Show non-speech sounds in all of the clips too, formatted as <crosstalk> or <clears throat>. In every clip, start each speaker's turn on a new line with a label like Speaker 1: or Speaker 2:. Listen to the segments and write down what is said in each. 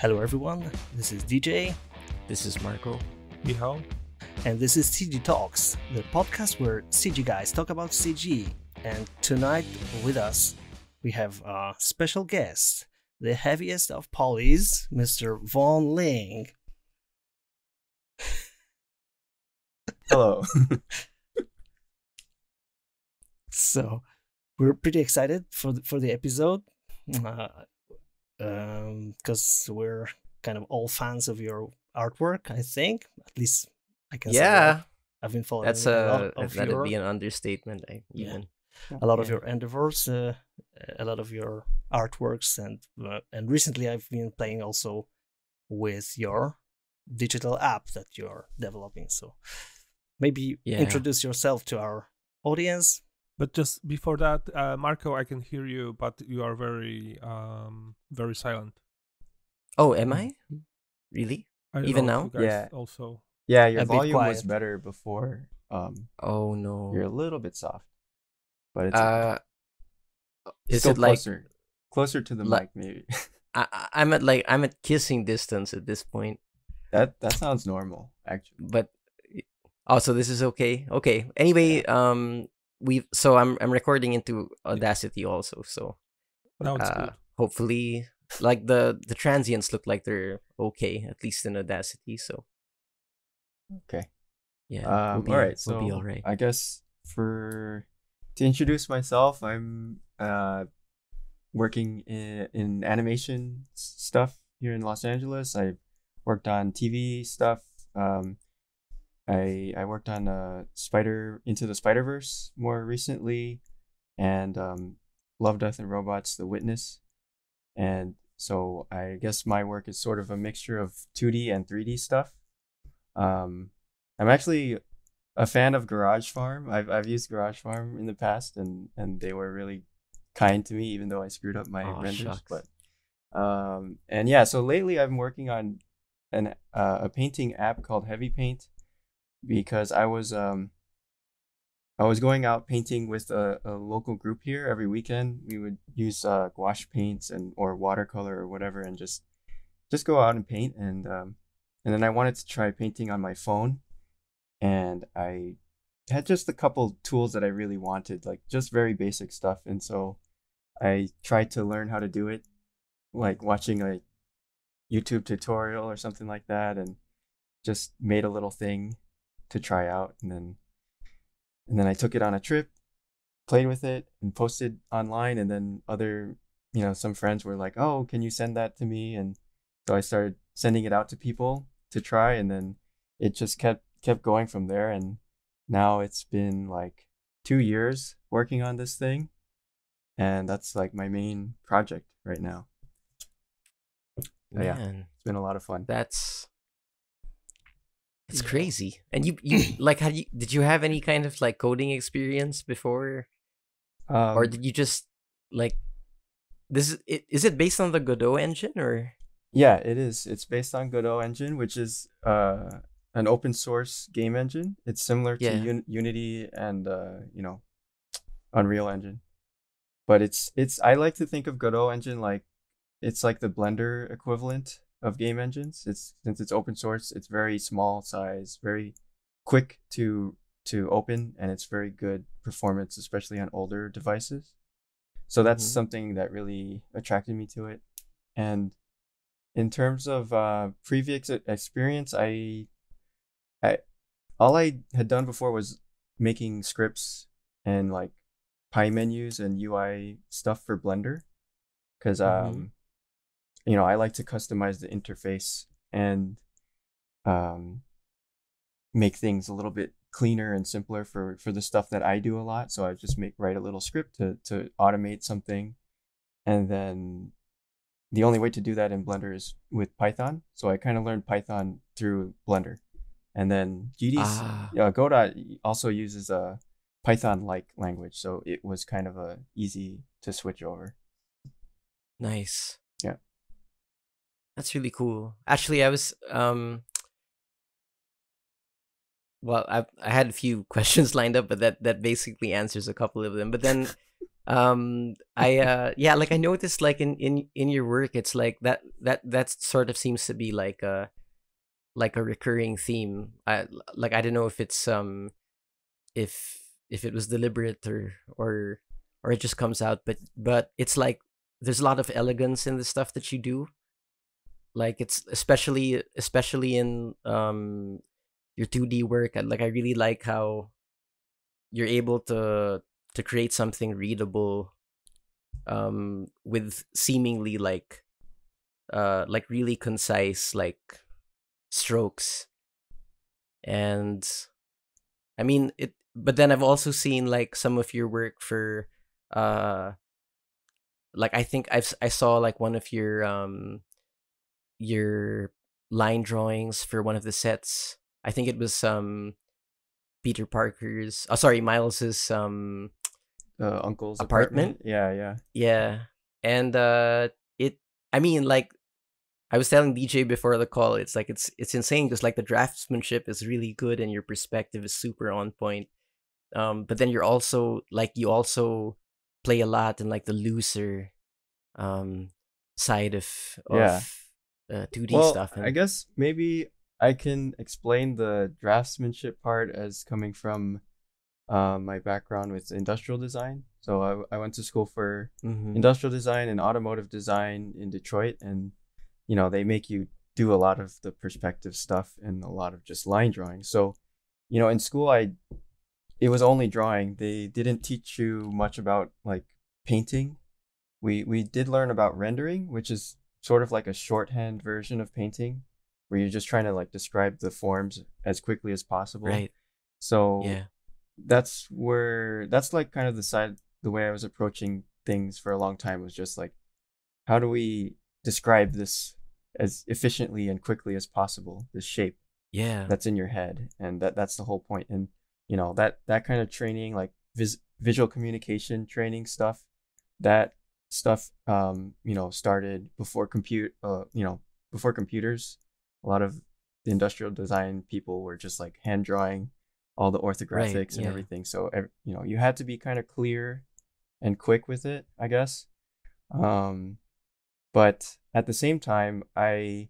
Speaker 1: Hello, everyone. This is DJ,
Speaker 2: This is Marco.
Speaker 3: Michał.
Speaker 1: and this is CG Talks, the podcast where CG guys talk about CG. And tonight with us, we have a special guest, the heaviest of polys, Mr. Vaughan Ling.
Speaker 4: Hello. <laughs>
Speaker 1: So we're pretty excited for the, for the episode, uh, because we're kind of all fans of your artwork. I think, at least I can.
Speaker 2: Yeah,
Speaker 1: I've been following
Speaker 2: that's
Speaker 1: a
Speaker 2: a
Speaker 1: lot of
Speaker 2: that'd
Speaker 1: your
Speaker 2: be an understatement. I,
Speaker 1: Yeah. a lot of your endeavors, uh, a lot of your artworks, and uh, and recently I've been playing also with your digital app that you're developing. So maybe
Speaker 2: Yeah.
Speaker 1: introduce yourself to our audience.
Speaker 3: But just before that, uh, Marco, I can hear you, but you are very, um, very silent.
Speaker 2: Oh, am I? Really?
Speaker 3: I
Speaker 2: Even now?
Speaker 3: if you guys
Speaker 4: Yeah.
Speaker 3: Also,
Speaker 4: Yeah, your
Speaker 1: A bit
Speaker 4: volume was better before. Um,
Speaker 2: Oh no.
Speaker 4: you're a little bit soft, but it's
Speaker 2: Uh, is
Speaker 4: still
Speaker 2: it like
Speaker 4: closer, closer to the
Speaker 2: li-
Speaker 4: mic? Maybe <laughs>
Speaker 2: I, I- I'm at like I'm at kissing distance at this point,
Speaker 4: that that sounds normal, actually.
Speaker 2: but also this is okay. Okay. Anyway, um, we've so I'm I'm recording into Audacity also, so uh,
Speaker 3: good.
Speaker 2: hopefully like the the transients look like they're okay at least in Audacity. So
Speaker 4: Okay.
Speaker 2: yeah,
Speaker 4: Um,
Speaker 2: we'll
Speaker 4: all right.
Speaker 2: we'll
Speaker 4: So
Speaker 2: be all right.
Speaker 4: I guess for to introduce myself, I'm uh working in, in animation stuff here in Los Angeles. I worked on TV stuff. Um, I I worked on uh Spider Into the Spider Verse more recently, and um, Love, Death, and Robots: The Witness, and so I guess my work is sort of a mixture of 2D and 3D stuff. Um, I'm actually a fan of Garage Farm. I've I've used Garage Farm in the past, and and they were really kind to me, even though I screwed up my
Speaker 2: Aw,
Speaker 4: renders.
Speaker 2: shucks.
Speaker 4: But um, and yeah, so lately I've been working on an uh, a painting app called Heavy Paint because I was um I was going out painting with a, a local group here every weekend. We would use uh, gouache paints and or watercolor or whatever, and just just go out and paint. And um, and then I wanted to try painting on my phone, and I had just a couple tools that I really wanted, like just very basic stuff. And so I tried to learn how to do it, like watching a YouTube tutorial or something like that, and just made a little thing to try out, and then and then I took it on a trip, played with it, and posted online. And then other, you know, some friends were like, "Oh, can you send that to me?" And so I started sending it out to people to try, and then it just kept kept going from there. And now it's been like two years working on this thing, and that's like my main project right now. yeah.
Speaker 2: Man,
Speaker 4: It's been a lot of fun.
Speaker 2: that's it's crazy. And you you <clears throat> like had you did you have any kind of like coding experience before
Speaker 4: Um,
Speaker 2: or did you just like this is it, is it based on the Godot engine or
Speaker 4: Yeah, it is. It's based on Godot engine, which is uh, an open source game engine. It's similar to
Speaker 2: Yeah.
Speaker 4: Un- Unity and uh, you know Unreal Engine, but it's it's. I like to think of Godot engine like it's like the Blender equivalent of game engines. It's since it's open source, it's very small size, very quick to to open, and it's very good performance, especially on older devices. So that's
Speaker 2: Mhm.
Speaker 4: something that really attracted me to it, and in terms of uh, previous experience, I, I, all I had done before was making scripts and like pie menus and UI stuff for Blender, because um,
Speaker 2: Mhm.
Speaker 4: You know, I like to customize the interface and um, make things a little bit cleaner and simpler for for the stuff that I do a lot. So I just make write a little script to to automate something, and then the only way to do that in Blender is with Python. So I kind of learned Python through Blender, and then GD's
Speaker 2: Ah.
Speaker 4: uh, Godot also uses a Python-like language, so it was kind of a easy to switch over.
Speaker 2: nice?
Speaker 4: Yeah.
Speaker 2: That's really cool. Actually, I was um well, I I had a few <laughs> questions lined up, but that that basically answers a couple of them. But then <laughs> um i uh yeah like i noticed like in in in your work it's like that that that sort of seems to be like a like a recurring theme i like i don't know if it's um if if it was deliberate or or or it just comes out but but it's like there's a lot of elegance in the stuff that you do like it's especially especially in um your 2d work like i really like how you're able to to create something readable um with seemingly like uh like really concise like strokes. And i mean it but then i've also seen like some of your work for uh like i think i've i saw like one of your um your line drawings for one of the sets i think it was um peter parker's oh sorry miles's um
Speaker 4: The uncle's
Speaker 2: Apartment?
Speaker 4: apartment. Yeah, yeah.
Speaker 2: yeah and uh it i mean like i was telling dj before the call it's like it's it's insane because like the draftsmanship is really good and your perspective is super on point um but then you're also like you also play a lot in like the looser um side of of
Speaker 4: Yeah.
Speaker 2: Uh, 2d
Speaker 4: well,
Speaker 2: stuff and,
Speaker 4: I guess maybe I can explain the draftsmanship part as coming from uh, my background with industrial design. So I, I went to school for
Speaker 2: Mhm.
Speaker 4: industrial design and automotive design in Detroit, and you know they make you do a lot of the perspective stuff and a lot of just line drawing. So, you know, in school I it was only drawing. They didn't teach you much about like painting. We we did learn about rendering, which is sort of like a shorthand version of painting, where you're just trying to like describe the forms as quickly as possible.
Speaker 2: right.
Speaker 4: So
Speaker 2: yeah.
Speaker 4: that's where that's like kind of the side the way I was approaching things for a long time was just like how do we describe this as efficiently and quickly as possible this shape
Speaker 2: yeah.
Speaker 4: that's in your head and that that's the whole point. And you know that that kind of training like vis- visual communication training stuff that stuff um you know started before compute uh you know before computers a lot of the industrial design people were just like hand drawing all the orthographics and
Speaker 2: yeah.
Speaker 4: everything so you know you had to be kind of clear and quick with it i guess um but at the same time i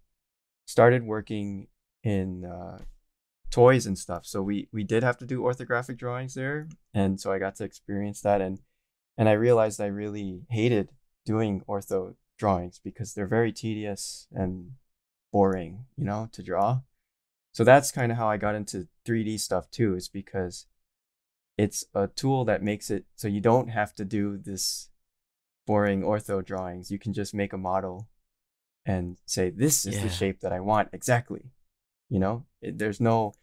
Speaker 4: started working in uh, toys and stuff. So we we did have to do orthographic drawings there, and so I got to experience that, and and I realized I really hated doing ortho drawings because they're very tedious and boring, you know, to draw. So that's kind of how I got into 3D stuff too, is because it's a tool that makes it so you don't have to do this boring ortho drawings. You can just make a model and say this is
Speaker 2: Yeah.
Speaker 4: the shape that I want exactly. You know, It- there's no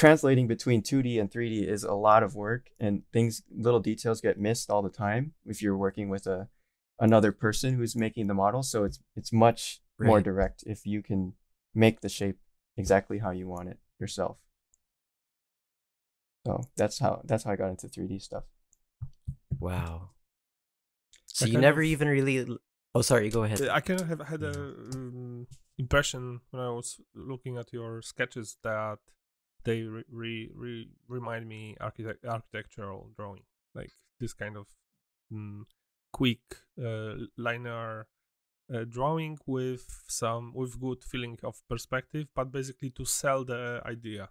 Speaker 4: translating between 2D and 3D is a lot of work and things little details get missed all the time if you're working with a another person who's making the model so it's it's much more direct if you can make the shape exactly how you want it yourself. So that's how that's how I got into 3D stuff.
Speaker 2: wow so
Speaker 3: I
Speaker 2: you never
Speaker 3: of-
Speaker 2: even really oh sorry go ahead
Speaker 3: I kind of have had a um, impression when I was looking at your sketches that they re, re, re, remind me architect, architectural drawing, like this kind of mm, quick uh, linear uh, drawing with some with good feeling of perspective, but basically to sell the idea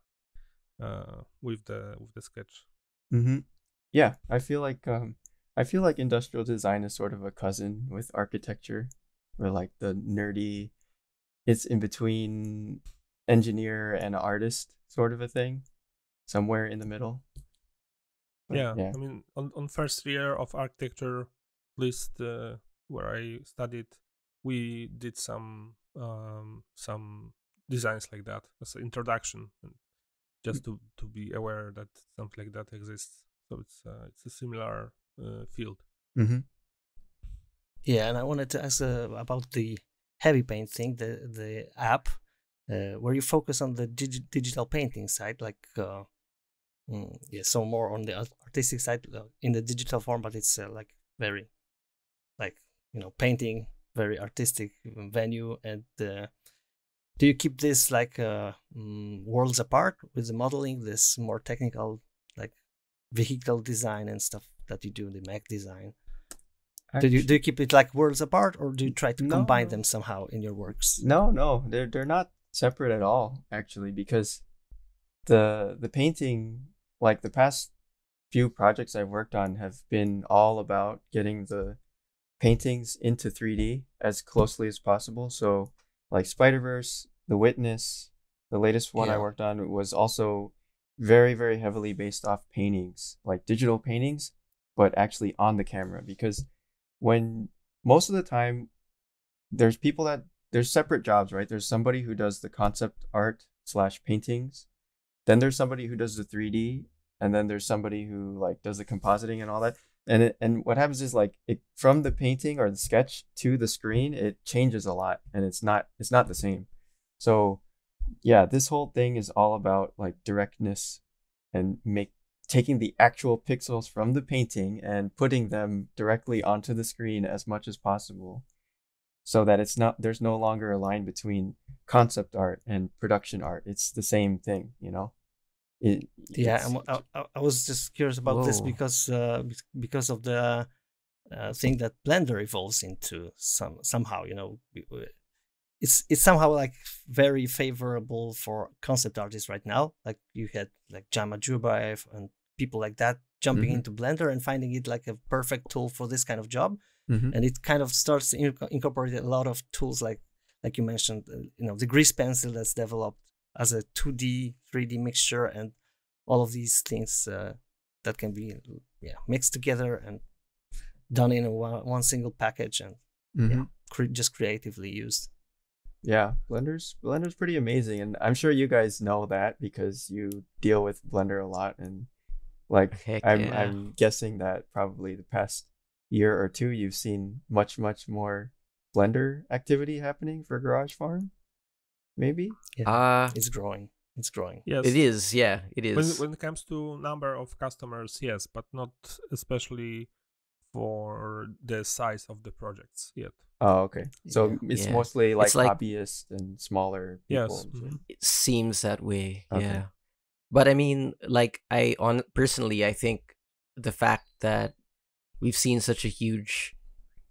Speaker 3: uh, with the with the sketch.
Speaker 4: Mm-hmm. Yeah, I feel like um, I feel like industrial design is sort of a cousin with architecture, or like the nerdy. It's in between engineer and artist sort of a thing, somewhere in the middle. But,
Speaker 3: yeah,
Speaker 4: yeah.
Speaker 3: I mean, on, on first year of architecture list uh, where I studied, we did some um, some designs like that as an introduction, and just to, to be aware that something like that exists. So it's uh, it's a similar uh, field.
Speaker 4: Mm-hmm.
Speaker 1: Yeah, and I wanted to ask uh, about the heavy paint thing, the the app, uh, where you focus on the digi- digital painting side, like uh, mm, yeah, so more on the artistic side uh, in the digital form, but it's uh, like very, like you know, painting, very artistic venue. And uh, do you keep this like uh, mm, worlds apart with the modeling, this more technical, like vehicle design and stuff that you do in the Mac design? do you do you keep it like worlds apart, or do you try to
Speaker 4: No,
Speaker 1: combine them somehow in your works?
Speaker 4: No, no, they're they're not separate at all actually because the the painting like the past few projects I've worked on have been all about getting the paintings into 3D as closely as possible. So like Spider-Verse, The Witness, the latest one I worked on was also very very heavily based off paintings, like digital paintings, but actually on the camera because when most of the time there's people that there's separate jobs, right? There's somebody who does the concept art slash paintings. Then there's somebody who does the 3D, and then there's somebody who like does the compositing and all that. And it, and what happens is like it from the painting or the sketch to the screen, it changes a lot, and it's not it's not the same. So yeah, this whole thing is all about like directness and make taking the actual pixels from the painting and putting them directly onto the screen as much as possible so that it's not there's no longer a line between concept art and production art it's the same thing you know it,
Speaker 1: Yeah, I, I- I was just curious about this because uh, because of the uh, thing that Blender evolves into some somehow. You know, it's it's somehow like very favorable for concept artists right now. Like you had like Jama Jurabaev and people like that jumping
Speaker 4: Mhm.
Speaker 1: into Blender and finding it like a perfect tool for this kind of job.
Speaker 4: Mhm.
Speaker 1: and it kind of starts to incorporate a lot of tools like like you mentioned uh, you know the grease pencil that's developed as a 2d 3d mixture and all of these things uh, that can be yeah mixed together and done in a one, one single package and
Speaker 4: mm-hmm.
Speaker 1: cre- just creatively used
Speaker 4: yeah blender's blender's pretty amazing and i'm sure you guys know that because you deal with blender a lot and like
Speaker 2: Heck
Speaker 4: i'm
Speaker 2: yeah.
Speaker 4: i'm guessing that probably the past year or two you've seen much much more blender activity happening for garage farm maybe
Speaker 2: Uh
Speaker 1: it's growing it's growing
Speaker 3: Yes.
Speaker 2: it is, yeah, it is.
Speaker 3: When,
Speaker 2: is.
Speaker 3: when it comes to number of customers, yes, but not especially for the size of the projects yet.
Speaker 4: oh okay so
Speaker 1: Yeah.
Speaker 4: it's
Speaker 2: Yeah.
Speaker 4: mostly like,
Speaker 2: It's like-
Speaker 4: hobbyists and smaller
Speaker 3: Yes.
Speaker 4: people and shit.
Speaker 3: mhm.
Speaker 2: it seems that way
Speaker 4: Okay.
Speaker 2: yeah but i mean like i on personally i think the fact that we've seen such a huge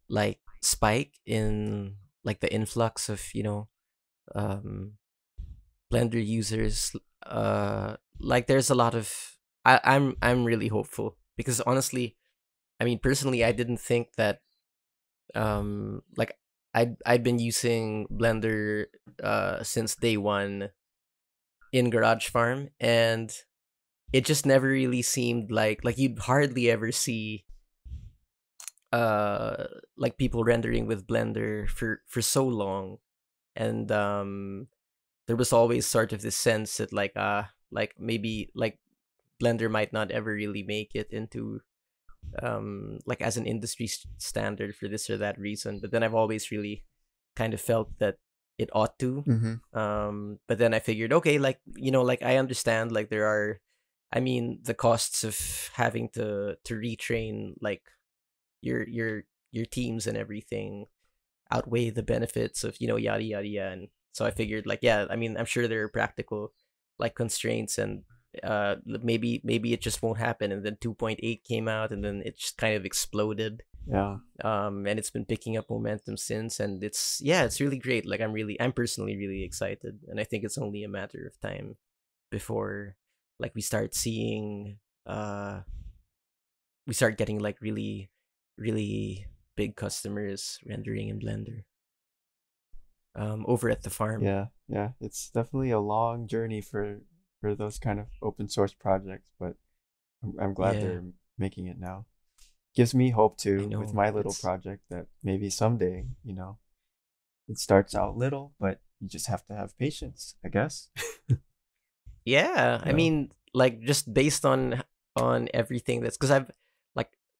Speaker 2: like spike in like the influx of you know um blender users uh like there's a lot of I, i'm i'm really hopeful because honestly i mean personally i didn't think that um like i i've been using blender uh since day one in garage farm and it just never really seemed like like you'd hardly ever see uh like people rendering with blender for for so long and um there was always sort of this sense that like uh like maybe like blender might not ever really make it into um like as an industry s- standard for this or that reason but then i've always really kind of felt that it ought to
Speaker 4: Mhm.
Speaker 2: um but then i figured okay like you know like i understand like there are i mean the costs of having to to retrain like your your your teams and everything outweigh the benefits of you know yada yada yada and so i figured like yeah i mean i'm sure there are practical like constraints and uh maybe maybe it just won't happen and then 2.8 came out and then it just kind of exploded
Speaker 4: yeah.
Speaker 2: um and it's been picking up momentum since and it's yeah it's really great like i'm really i'm personally really excited and i think it's only a matter of time before like we start seeing uh we start getting like really really big customers rendering in blender um over at the farm
Speaker 4: Yeah, yeah, it's definitely a long journey for for those kind of open source projects, but I'm, I'm glad
Speaker 2: Yeah.
Speaker 4: they're making it now. Gives me hope too
Speaker 2: know,
Speaker 4: with my little
Speaker 2: it's-
Speaker 4: project that maybe someday, you know, it starts out little, but you just have to have patience, I guess. <laughs>
Speaker 2: yeah i mean like just based on on everything that's because i've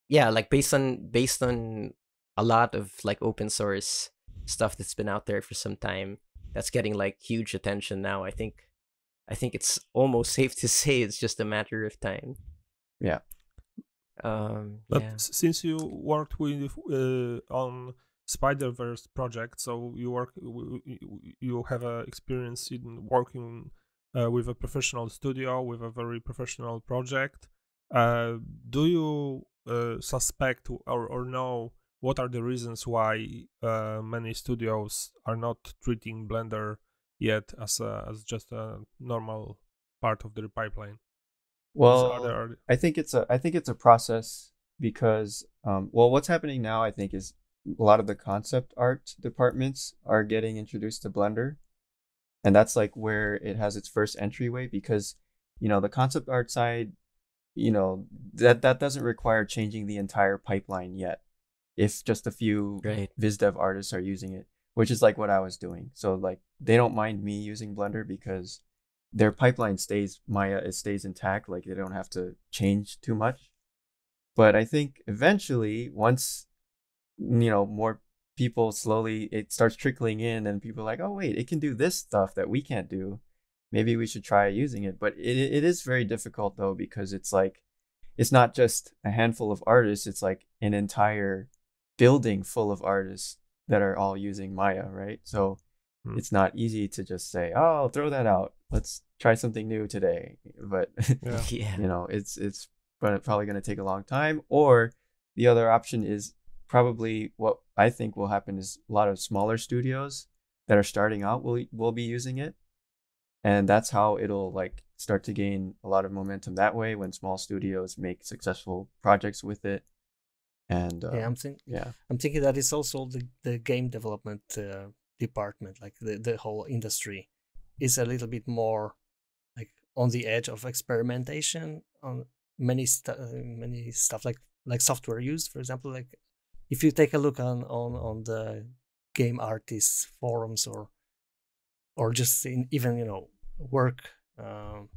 Speaker 2: yeah like based on based on a lot of like open source stuff that's been out there for some time that's getting like huge attention now i think i think it's almost <laughs> safe to say it's just a matter of time
Speaker 4: Yeah.
Speaker 2: um
Speaker 3: But
Speaker 2: yeah
Speaker 3: since you worked with uh, on Spider Verse project, so you work, w- w- you have a experience in working uh, with a professional studio with a very professional project. Uh, do you uh, suspect or or know what are the reasons why uh, many studios are not treating Blender yet as a, as just a normal part of their pipeline?
Speaker 4: Well,
Speaker 3: are there, are there-
Speaker 4: I think it's a I think it's a process because um, well, what's happening now I think is a lot of the concept art departments are getting introduced to Blender, and that's like where it has its first entryway because you know the concept art side, you know that that doesn't require changing the entire pipeline yet, if just a few
Speaker 2: Right.
Speaker 4: VizDev artists are using it, which is like what I was doing. So like they don't mind me using Blender because their pipeline stays Maya it stays intact, like they don't have to change too much. But I think eventually once you know more people slowly it starts trickling in and people are like, "Oh wait, it can do this stuff that we can't do. Maybe we should try using it." But it it is very difficult though because it's like it's not just a handful of artists, it's like an entire building full of artists that are all using Maya, right? So
Speaker 3: Hmm.
Speaker 4: it's not easy to just say, "Oh, throw that out. Let's try something new today." But
Speaker 3: Yeah. <laughs>
Speaker 2: Yeah.
Speaker 4: you know, it's it's probably going to take a long time. Or the other option is probably what I think will happen is a lot of smaller studios that are starting out will will be using it, and that's how it'll like start to gain a lot of momentum that way when small studios make successful projects with it. And uh,
Speaker 1: yeah, I'm thinking
Speaker 4: yeah,
Speaker 1: I'm thinking that it's also the the game development uh, department, like the the whole industry, is a little bit more like on the edge of experimentation on many stu- uh, many stuff like like software use for example, like if you take a look on on on the game artists forums or or just in even you know work um,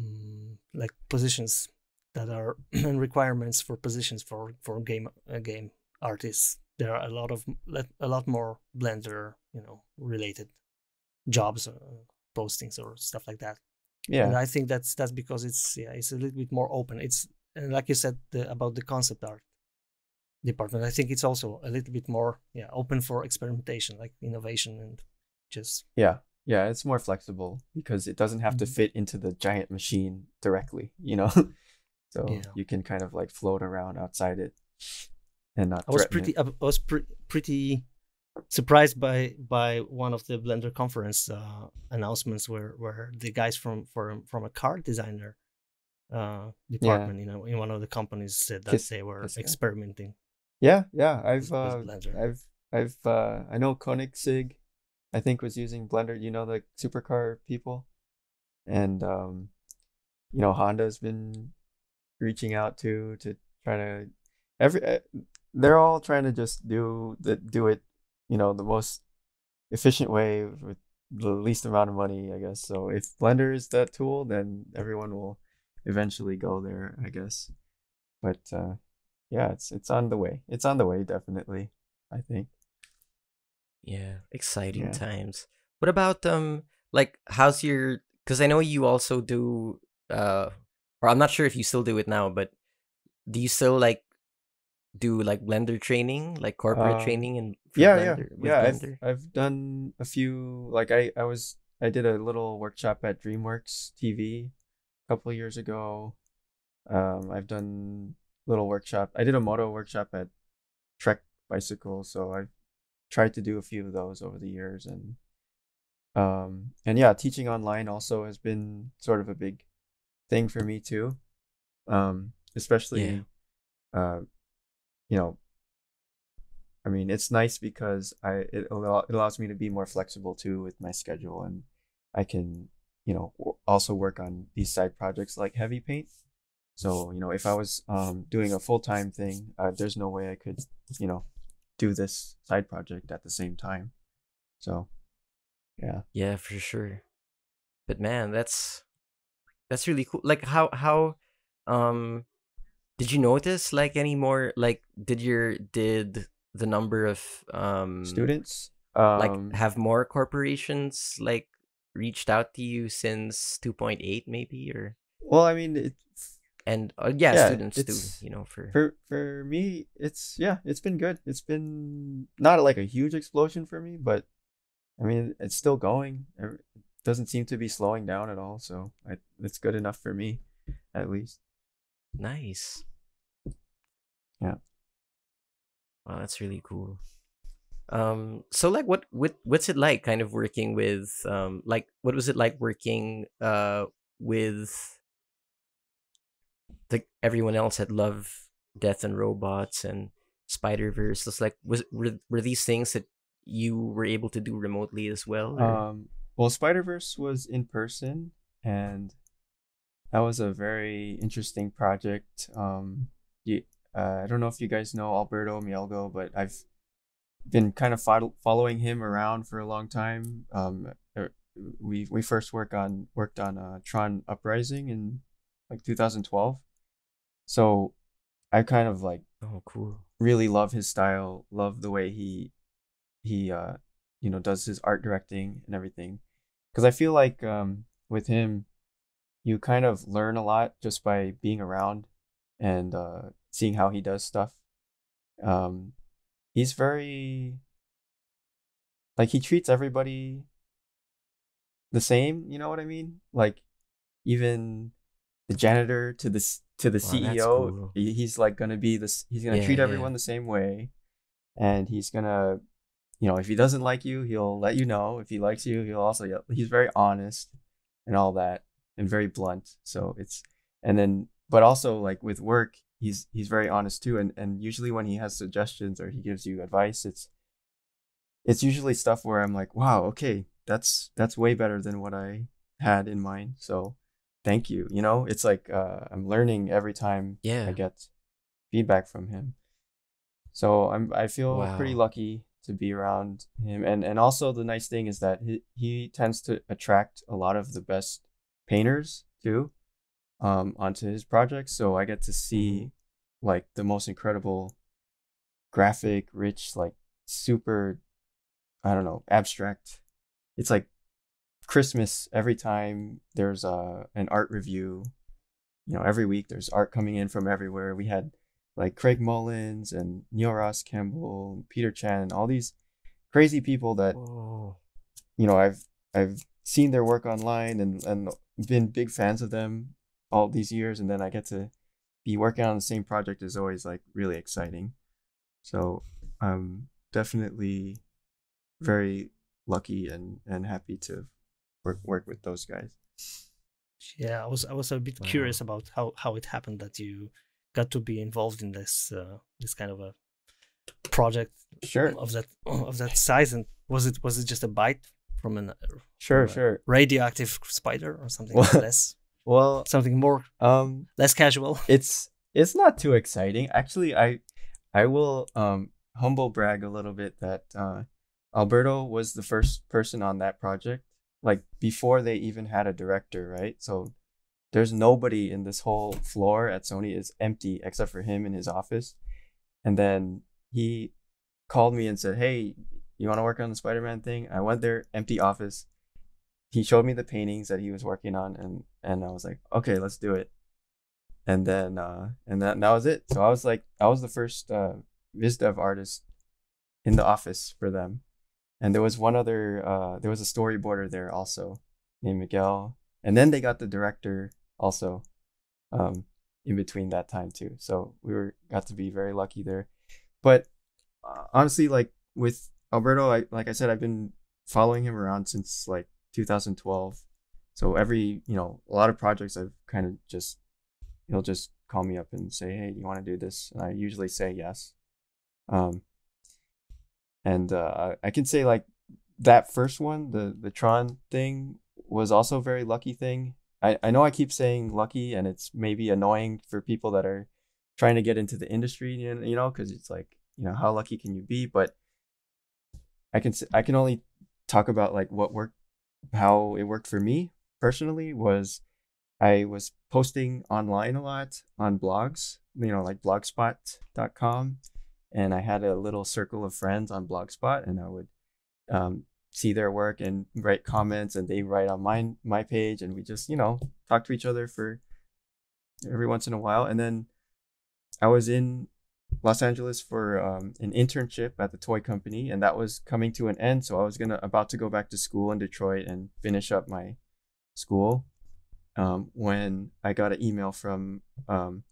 Speaker 1: mm, like positions that are <clears throat> and requirements for positions for for game uh, game artists. There are a lot of a lot more blender you know related jobs uh, postings or stuff like that. And
Speaker 4: yeah,
Speaker 1: i think that's that's because it's yeah it's a little bit more open. It's and like you said the, about the concept art department i think it's also a little bit more yeah open for experimentation like innovation and just
Speaker 4: yeah, yeah. It's more flexible because it doesn't have to
Speaker 1: Mhm.
Speaker 4: fit into the giant machine directly, you know. <laughs> so
Speaker 1: Yeah.
Speaker 4: you can kind of like float around outside it and not.
Speaker 1: I was
Speaker 4: threaten it.
Speaker 1: pretty I was pre- pretty surprised by by one of the Blender conference uh, announcements where where the guys from from from a car designer uh, department, you know, in one of the companies said that
Speaker 4: Kiss-
Speaker 1: they were
Speaker 4: Kiss
Speaker 1: experimenting.
Speaker 4: Yeah, yeah. I've uh, I've I've uh, I know Koenigsegg, I think was using Blender. You know the supercar people, and um, you know Honda's been reaching out to to try to every uh, they're all trying to just do the do it, you know, the most efficient way with the least amount of money, I guess. So if Blender is that tool, then everyone will eventually go there, I guess. But uh, yeah, it's it's on the way. It's on the way, definitely. I think.
Speaker 2: Yeah, exciting
Speaker 4: Yeah.
Speaker 2: times. What about um like how's your cuz I know you also do uh or I'm not sure if you still do it now, but do you still like do like Blender training, like corporate
Speaker 4: Um,
Speaker 2: training and
Speaker 4: yeah,
Speaker 2: Blender,
Speaker 4: yeah,
Speaker 2: with
Speaker 4: yeah. I've I've done a few. Like I I was I did a little workshop at DreamWorks TV a couple of years ago. Um, I've done little workshop. I did a modo workshop at Trek Bicycle, so I've tried to do a few of those over the years, and um, and yeah, teaching online also has been sort of a big thing for me too. Um, especially, uh, you know, I mean, it's nice because I it, allow, it allows me to be more flexible too with my schedule, and I can, you know, also work on these side projects like heavy paint. So you know, if I was um, doing a full time thing, uh, there's no way I could, you know, do this side project at the same time. So, yeah,
Speaker 2: Yeah, for sure. But man, that's that's really cool. Like how how um did you notice like any more like did your did the number of um
Speaker 4: students, um,
Speaker 2: like have more corporations like reached out to you since 2.8 maybe or
Speaker 4: well, I mean, it,
Speaker 2: and uh, yeah,
Speaker 4: Yeah,
Speaker 2: students too, you know, for
Speaker 4: for for me it's yeah it's been good it's been not like a huge explosion for me but i mean it's still going It doesn't seem to be slowing down at all so I, it's good enough for me at least
Speaker 2: Nice.
Speaker 4: Yeah.
Speaker 2: Wow, that's really cool. Um, so like, what what what's it like, kind of working with um, like, what was it like working uh with like everyone else had Love, Death and Robots and Spider Verse? It's like, was were were these things that you were able to do remotely as well? or-
Speaker 4: Um, well, Spider Verse was in person, and that was a very interesting project. Um, you, uh, I don't know if you guys know Alberto Mielgo, but I've been kind of fol- following him around for a long time. Um, er, we we first work on worked on uh, Tron Uprising in like 2012, so I kind of like
Speaker 2: oh, cool.
Speaker 4: really love his style love the way he he uh you know does his art directing and everything. Because i feel like um with him you kind of learn a lot just by being around and uh seeing how he does stuff. Um he's very like he treats everybody the same you know what i mean? Like even the janitor to the s- to the
Speaker 2: Wow,
Speaker 4: ceo
Speaker 2: cool.
Speaker 4: he's like gonna be this he's gonna
Speaker 2: Yeah,
Speaker 4: treat
Speaker 2: yeah.
Speaker 4: everyone the same way and he's gonna you know if he doesn't like you he'll let you know if he likes you he'll also yell. he's very honest and all that and very blunt so it's and then but also like with work he's he's very honest too and and usually when he has suggestions or he gives you advice it's it's usually stuff where i'm like wow okay that's that's way better than what i had in mind so thank you you know? It's like uh i'm learning every time
Speaker 2: Yeah.
Speaker 4: i get feedback from him. So i'm i feel pretty lucky to be around him and and also the nice thing is that he, he tends to attract a lot of the best painters too um onto his projects so i get to see like the most incredible graphic rich like super i don't know abstract it's like christmas every time there's a an art review you know every week there's art coming in from everywhere. We had like craig mullins and neil ross campbell and peter chan and all these crazy people that
Speaker 2: Oh,
Speaker 4: you know i've i've seen their work online and and been big fans of them all these years and then i get to be working on the same project is always like really exciting. So i'm definitely very lucky and and happy to work work with those guys.
Speaker 1: Yeah, I was I was a bit
Speaker 2: Wow.
Speaker 1: curious about how how it happened that you got to be involved in this uh, this kind of a project
Speaker 4: sure.
Speaker 1: of that <clears throat> of that size and was it was it just a bite from an
Speaker 4: sure
Speaker 1: from a
Speaker 4: sure.
Speaker 1: radioactive spider or something
Speaker 4: Well-
Speaker 1: less <laughs>
Speaker 4: well
Speaker 1: something more
Speaker 4: um
Speaker 1: less casual? <laughs>
Speaker 4: it's it's not too exciting. Actually i i will um humble brag a little bit that uh alberto was the first person on that project like before they even had a director right? So there's nobody in this whole floor at sony is empty except for him in his office. And then he called me and said hey you want to work on the spider-man thing? I went there empty office. He showed me the paintings that he was working on and and i was like okay let's do it. And then uh and that, and that was it. So i was like i was the first uh visdev artist in the office for them and there was one other uh there was a storyboarder there also named miguel and then they got the director also um in between that time too so we were got to be very lucky there but uh, honestly like with alberto I, like i said i've been following him around since like 2012 so every you know a lot of projects i've kind of just he'll just call me up and say, "Hey, you want to do this?" And I usually say yes. Um, and uh, I can say like that first one, the the Tron thing, was also a very lucky thing. I I know I keep saying lucky, and it's maybe annoying for people that are trying to get into the industry, you know, because it's like you know how lucky can you be? But I can I can only talk about like what worked, how it worked for me personally was I was posting online a lot on blogs, you know, like blogspot.com. And I had a little circle of friends on Blogspot, and I would um, see their work and write comments, and they write on my, my page, and we just, you know, talk to each other for every once in a while. And then I was in Los Angeles for um, an internship at the toy company, and that was coming to an end. So I was gonna about to go back to school in Detroit and finish up my school um, when I got an email from um,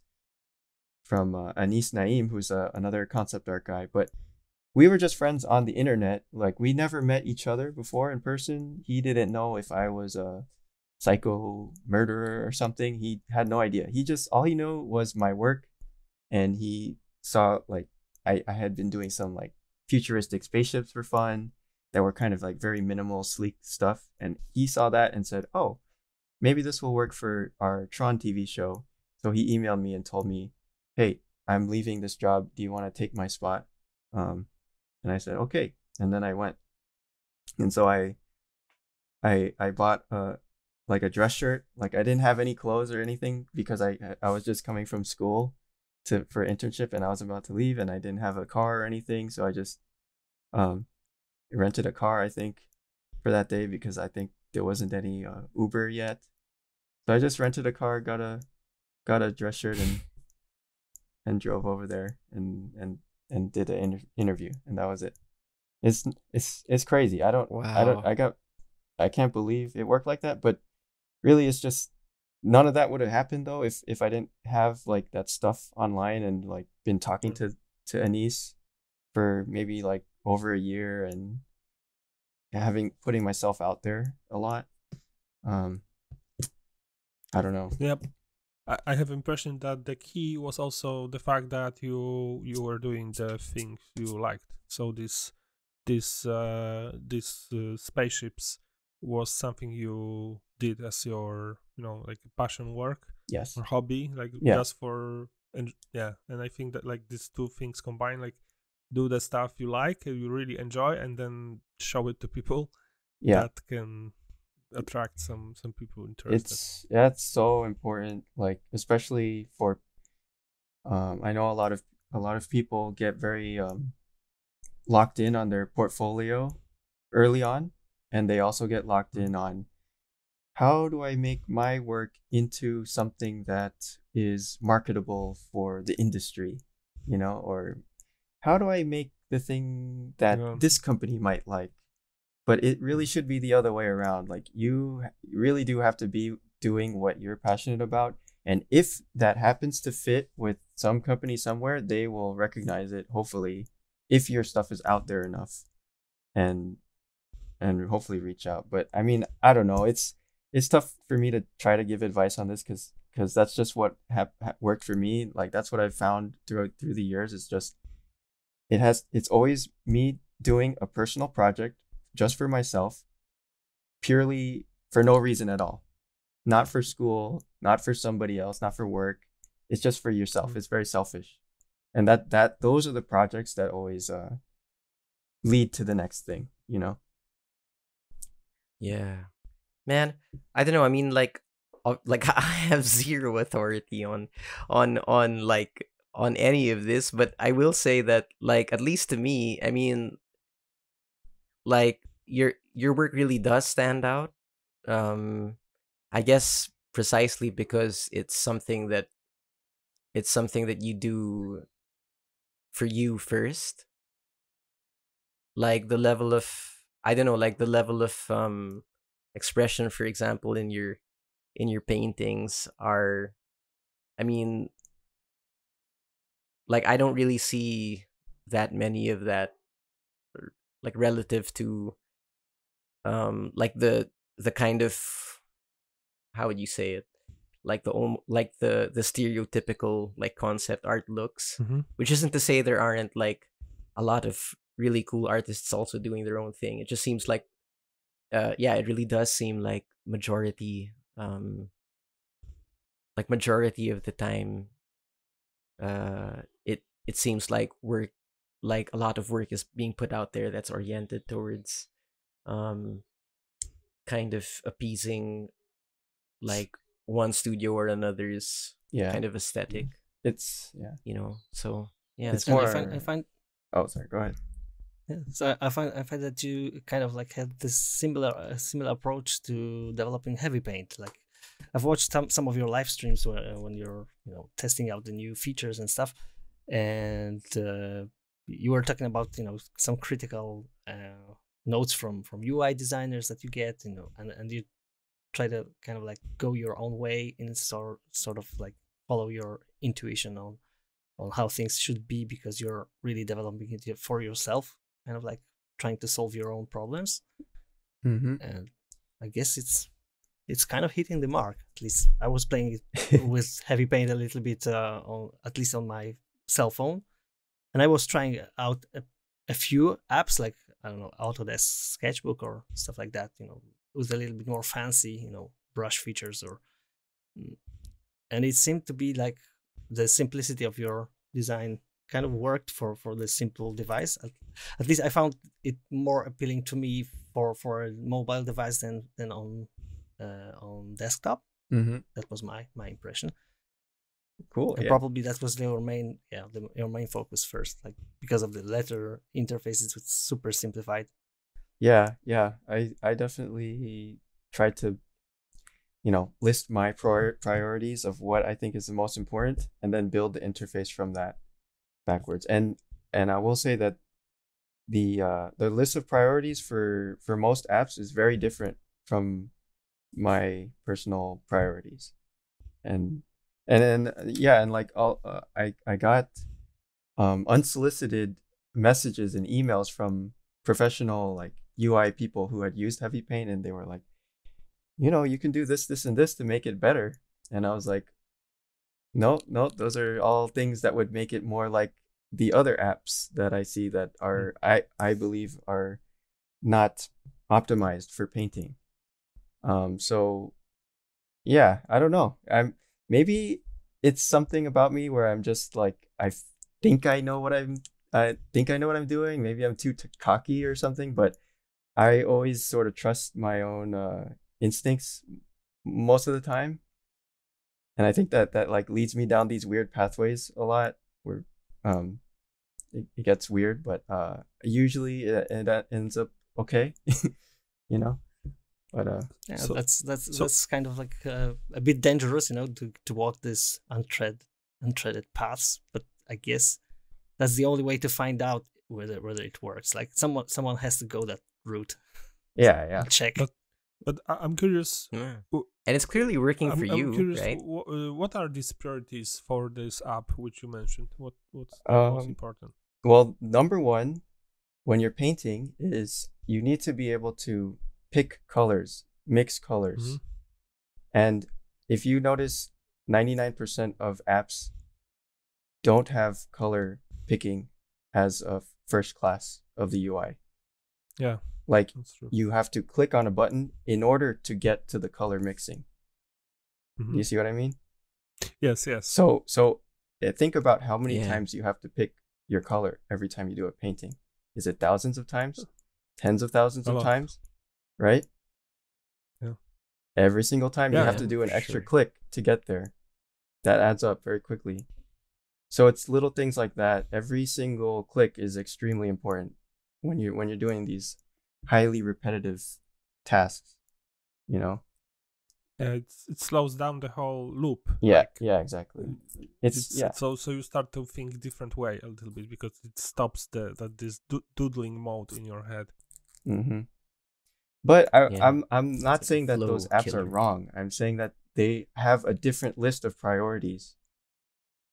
Speaker 4: from uh, Anis Naim, who's uh, another concept art guy. But we were just friends on the internet. Like we never met each other before in person. He didn't know if I was a psycho murderer or something. He had no idea. He just all he knew was my work, and he saw like I I had been doing some like futuristic spaceships for fun that were kind of like very minimal, sleek stuff. And he saw that and said, "Oh, maybe this will work for our Tron TV show." So he emailed me and told me, "Hey, I'm leaving this job. Do you want to take my spot?" Um, and I said, "Okay." And then I went. And so I, I I bought a like a dress shirt. Like I didn't have any clothes or anything because I I was just coming from school to for internship and I was about to leave and I didn't have a car or anything. So I just um rented a car I think for that day because I think there wasn't any uh, Uber yet. So I just rented a car, got a got a dress shirt and and drove over there and and and did an inter- interview and that was it. It's it's it's crazy. I don't wow. I don't I got I can't believe it worked like that, but really it's just none of that would have happened though if if I didn't have like that stuff online and like been talking to to Anis for maybe like over a year and having putting myself out there a lot. Um I don't know.
Speaker 3: Yep. I, I have impression that the key was also the fact that you you were doing the things you liked. So this this uh this uh, spaceships was something you did as your you know like passion work
Speaker 4: Yes.
Speaker 3: or hobby like
Speaker 4: Yeah.
Speaker 3: just for and yeah and i think that like these two things combined like do the stuff you like and you really enjoy and then show it to people
Speaker 4: Yeah.
Speaker 3: that can attract some some people interested
Speaker 4: it's that's so important like especially for um i know a lot of a lot of people get very um locked in on their portfolio early on and they also get locked in on how do i make my work into something that is marketable for the industry? You know or how do i make the thing that
Speaker 3: Yeah.
Speaker 4: this company might like but it really should be the other way around like you really do have to be doing what you're passionate about and if that happens to fit with some company somewhere they will recognize it hopefully if your stuff is out there enough and and hopefully reach out but i mean i don't know it's it's tough for me to try to give advice on this because because that's just what ha- worked for me like that's what i've found throughout through the years it's just it has it's always me doing a personal project just for myself purely for no reason at all. Not for school not for somebody else not for work. It's just for yourself. It's very selfish. And that that those are the projects that always uh lead to the next thing you know?
Speaker 2: Yeah. Man, I don't know. I mean like uh, like <laughs> I have zero authority on on on like on any of this, but I will say that like at least to me, I mean like your your work really does stand out. Um I guess precisely because it's something that it's something that you do for you first. Like the level of I don't know, like the level of um expression for example in your in your paintings are I mean like I don't really see that many of that like relative to um like the the kind of how would you say it like the like the the stereotypical like concept art looks
Speaker 3: Mhm.
Speaker 2: which isn't to say there aren't like a lot of really cool artists also doing their own thing it just seems like uh yeah it really does seem like majority um like majority of the time uh it it seems like work like a lot of work is being put out there that's oriented towards um kind of appeasing like one studio or another's
Speaker 4: yeah.
Speaker 2: kind of aesthetic
Speaker 4: it's yeah.
Speaker 2: you know? So yeah
Speaker 4: It's
Speaker 2: it's
Speaker 4: more-
Speaker 1: I find, I find
Speaker 4: oh sorry go ahead.
Speaker 1: Yeah, so I find I find that you kind of like had this similar uh, similar approach to developing heavy paint. Like I've watched some some of your live streams where, uh, when you're you know testing out the new features and stuff, and uh, you were talking about you know some critical uh, notes from from UI designers that you get, you know, and and you try to kind of like go your own way and sort sort of like follow your intuition on on how things should be because you're really developing it for yourself, kind of like trying to solve your own problems.
Speaker 4: Mm-hmm.
Speaker 1: And I guess it's it's kind of hitting the mark. At least I was playing it <laughs> with heavy paint a little bit uh, on at least on my cell phone, and I was trying out a, a few apps like I don't know Autodesk Sketchbook or stuff like that. You know, with a little bit more fancy, you know, brush features or, mm, and it seemed to be like the simplicity of your design kind of worked for for the simple device. At, at least I found it more appealing to me for for a mobile device than than on uh, on desktop.
Speaker 4: Mm-hmm.
Speaker 1: That was my my impression.
Speaker 4: Cool.
Speaker 1: And
Speaker 4: yeah.
Speaker 1: probably that was your main yeah the, your main focus first, like because of the letter interfaces, it's super simplified.
Speaker 4: Yeah, yeah. I I definitely tried to, you know, list my prior- priorities of what I think is the most important, and then build the interface from that backwards. And and I will say that the uh, the list of priorities for for most apps is very different from my personal priorities, and and then yeah, and like all uh, I I got um, unsolicited messages and emails from professional like UI people who had used heavy paint and they were like, you know, you can do this, this, and this to make it better. And I was like, no, no, those are all things that would make it more like the other apps that I see that are I I believe are not optimized for painting. Um so yeah, I don't know. I'm maybe it's something about me where I'm just like I think I know what I'm I think I know what I'm doing. Maybe I'm too t- cocky or something, but I always sort of trust my own uh, instincts most of the time, and I think that that like leads me down these weird pathways a lot, where um, it, it gets weird, but uh, usually it, it ends up okay, <laughs> you know. But uh,
Speaker 1: Yeah,
Speaker 3: So-
Speaker 1: that's that's
Speaker 3: so-
Speaker 1: that's kind of like uh, a bit dangerous, you know, to to walk this untread untreaded paths. But I guess that's the only way to find out whether whether it works. Like someone someone has to go that route.
Speaker 4: yeah, yeah.
Speaker 1: and Check.
Speaker 3: But- But I- I'm curious.
Speaker 2: Yeah. And it's clearly working
Speaker 3: I'm,
Speaker 2: for
Speaker 3: I'm
Speaker 2: you,
Speaker 3: curious.
Speaker 2: right?
Speaker 3: wh- uh, what are these priorities for this app which you mentioned? What what's the most
Speaker 4: Um,
Speaker 3: important?
Speaker 4: Well, number one, when you're painting, is you need to be able to pick colors, mix colors.
Speaker 3: Mhm.
Speaker 4: And if you notice, 99% of apps don't have color picking as a first class of the UI.
Speaker 3: Yeah,
Speaker 4: Like you have to click on a button in order to get to the color mixing.
Speaker 3: Mhm.
Speaker 4: You see what I mean?
Speaker 3: Yes, yes.
Speaker 4: So so uh, think about how many
Speaker 2: Yeah.
Speaker 4: times you have to pick your color every time you do a painting. Is it thousands of times? Tens of thousands
Speaker 3: A
Speaker 4: of
Speaker 3: lot.
Speaker 4: times? Right?
Speaker 3: Yeah.
Speaker 4: Every single time you have
Speaker 2: yeah,
Speaker 4: to do an extra
Speaker 2: sure.
Speaker 4: click to get there. That adds up very quickly. So it's little things like that. Every single click is extremely important when you when you're doing these highly repetitive tasks, you know?
Speaker 3: Yeah, it's, it slows down the whole loop.
Speaker 4: Yeah,
Speaker 3: like,
Speaker 4: yeah, exactly. It's, yeah.
Speaker 3: So so you start to think different way a little bit because it stops the that this do- doodling mode in your head.
Speaker 4: Mm-hmm. But I,
Speaker 2: Yeah.
Speaker 4: I'm I'm not
Speaker 2: a
Speaker 4: saying that those apps are wrong. I'm saying that they have a different list of priorities.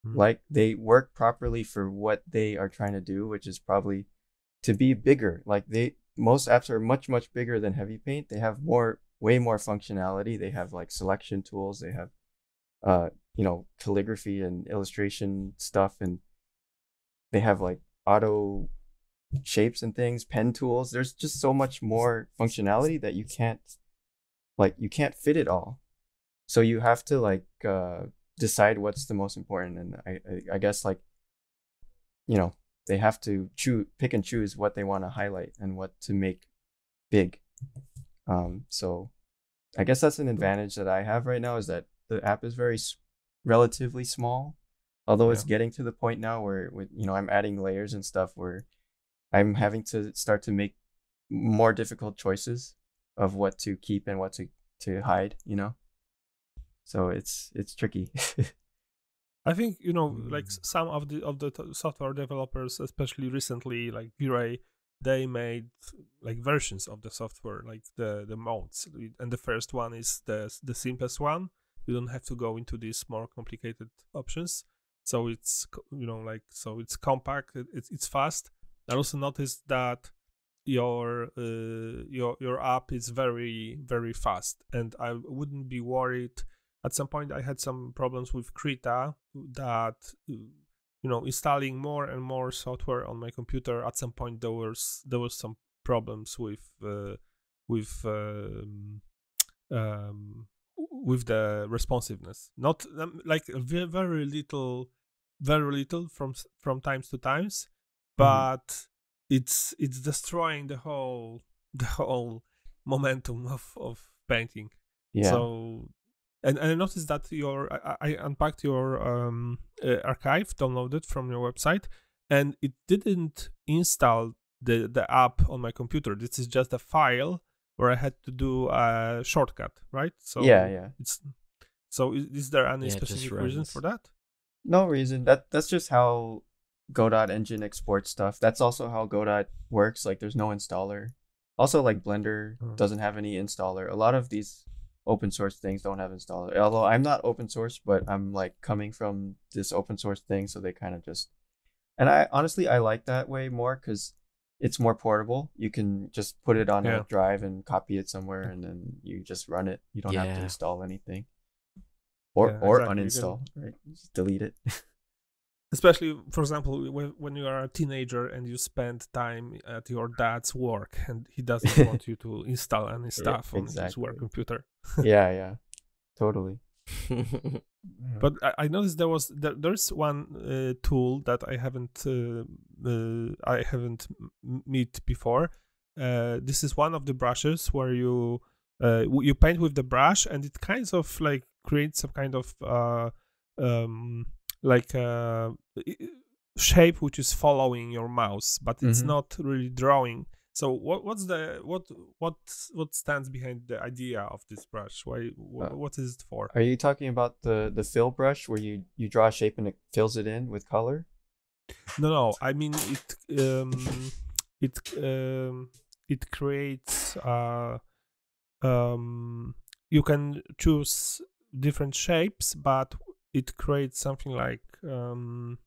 Speaker 3: Mhm.
Speaker 4: Like they work properly for what they are trying to do, which is probably to be bigger. Like they most apps are much much bigger than Heavy Paint. They have more way more functionality. They have like selection tools. They have uh you know calligraphy and illustration stuff and they have like auto shapes and things, pen tools. There's just so much more functionality that you can't like you can't fit it all. So you have to like uh decide what's the most important and I I, I guess like you know, they have to choose pick and choose what they want to highlight and what to make big. Um so I guess that's an advantage that I have right now is that the app is very s- relatively small although it's getting to the point now where with you know i'm adding layers and stuff where i'm having to start to make more difficult choices of what to keep and what to to hide you know so it's it's tricky <laughs>
Speaker 3: I think you know, like
Speaker 2: Mm.
Speaker 3: some of the of the t- software developers, especially recently, like V-Ray, they made like versions of the software, like the the modes, and the first one is the the simplest one. You don't have to go into these more complicated options. so it's you know like so it's compact it, it's it's fast i also noticed that your uh, your your app is very very fast and i wouldn't be worried. At some point i had some problems with krita that you know installing more and more software on my computer. At some point there was there was some problems with uh, with um, um, with the responsiveness. Not um, like very, very little very little from from times to times but it's it's destroying the whole <laughs> the whole momentum of of painting
Speaker 4: Yeah.
Speaker 3: so and, and I noticed that your I, I unpacked your um, uh, archive downloaded from your website, and it didn't install the the app on my computer. This is just a file where I had to do a shortcut, right? So
Speaker 4: yeah, yeah.
Speaker 3: It's so is, is there any
Speaker 2: Yeah,
Speaker 3: specific reason for that?
Speaker 4: No reason. That that's just how Godot engine exports stuff. That's also how Godot works. Like there's no installer. Also, like Blender
Speaker 3: Oh.
Speaker 4: doesn't have any installer. A lot of these open source things don't have installer. Although I'm not open source, but I'm like coming from this open source thing, so they kind of just. And I honestly I like that way more because it's more portable. You can just put it on
Speaker 3: Yeah.
Speaker 4: a drive and copy it somewhere, and then you just run it. You don't have to install anything. Or
Speaker 3: Yeah,
Speaker 4: or
Speaker 3: exactly.
Speaker 4: Uninstall, right? Just delete it. <laughs>
Speaker 3: Especially, for example, when, when you are a teenager and you spend time at your dad's work, and he doesn't <laughs> want you to install any stuff on his work computer. <laughs>
Speaker 4: yeah, yeah, totally. <laughs>
Speaker 3: But I, I noticed there was there, there's one uh, tool that I haven't uh, uh, I haven't m- meet before. Uh, this is one of the brushes where you uh, you paint with the brush and it kind of like creates some kind of uh, um, like a shape which is following your mouse, but it's
Speaker 4: Mhm.
Speaker 3: not really drawing. So what what's the what what what stands behind the idea of this brush? Why wh-
Speaker 4: Uh,
Speaker 3: what is it for?
Speaker 4: Are you talking about the the fill brush where you you draw a shape and it fills it in with color?
Speaker 3: No, no. I mean it. Um, it um, it creates. Uh, um, you can choose different shapes, but it creates something like. Um,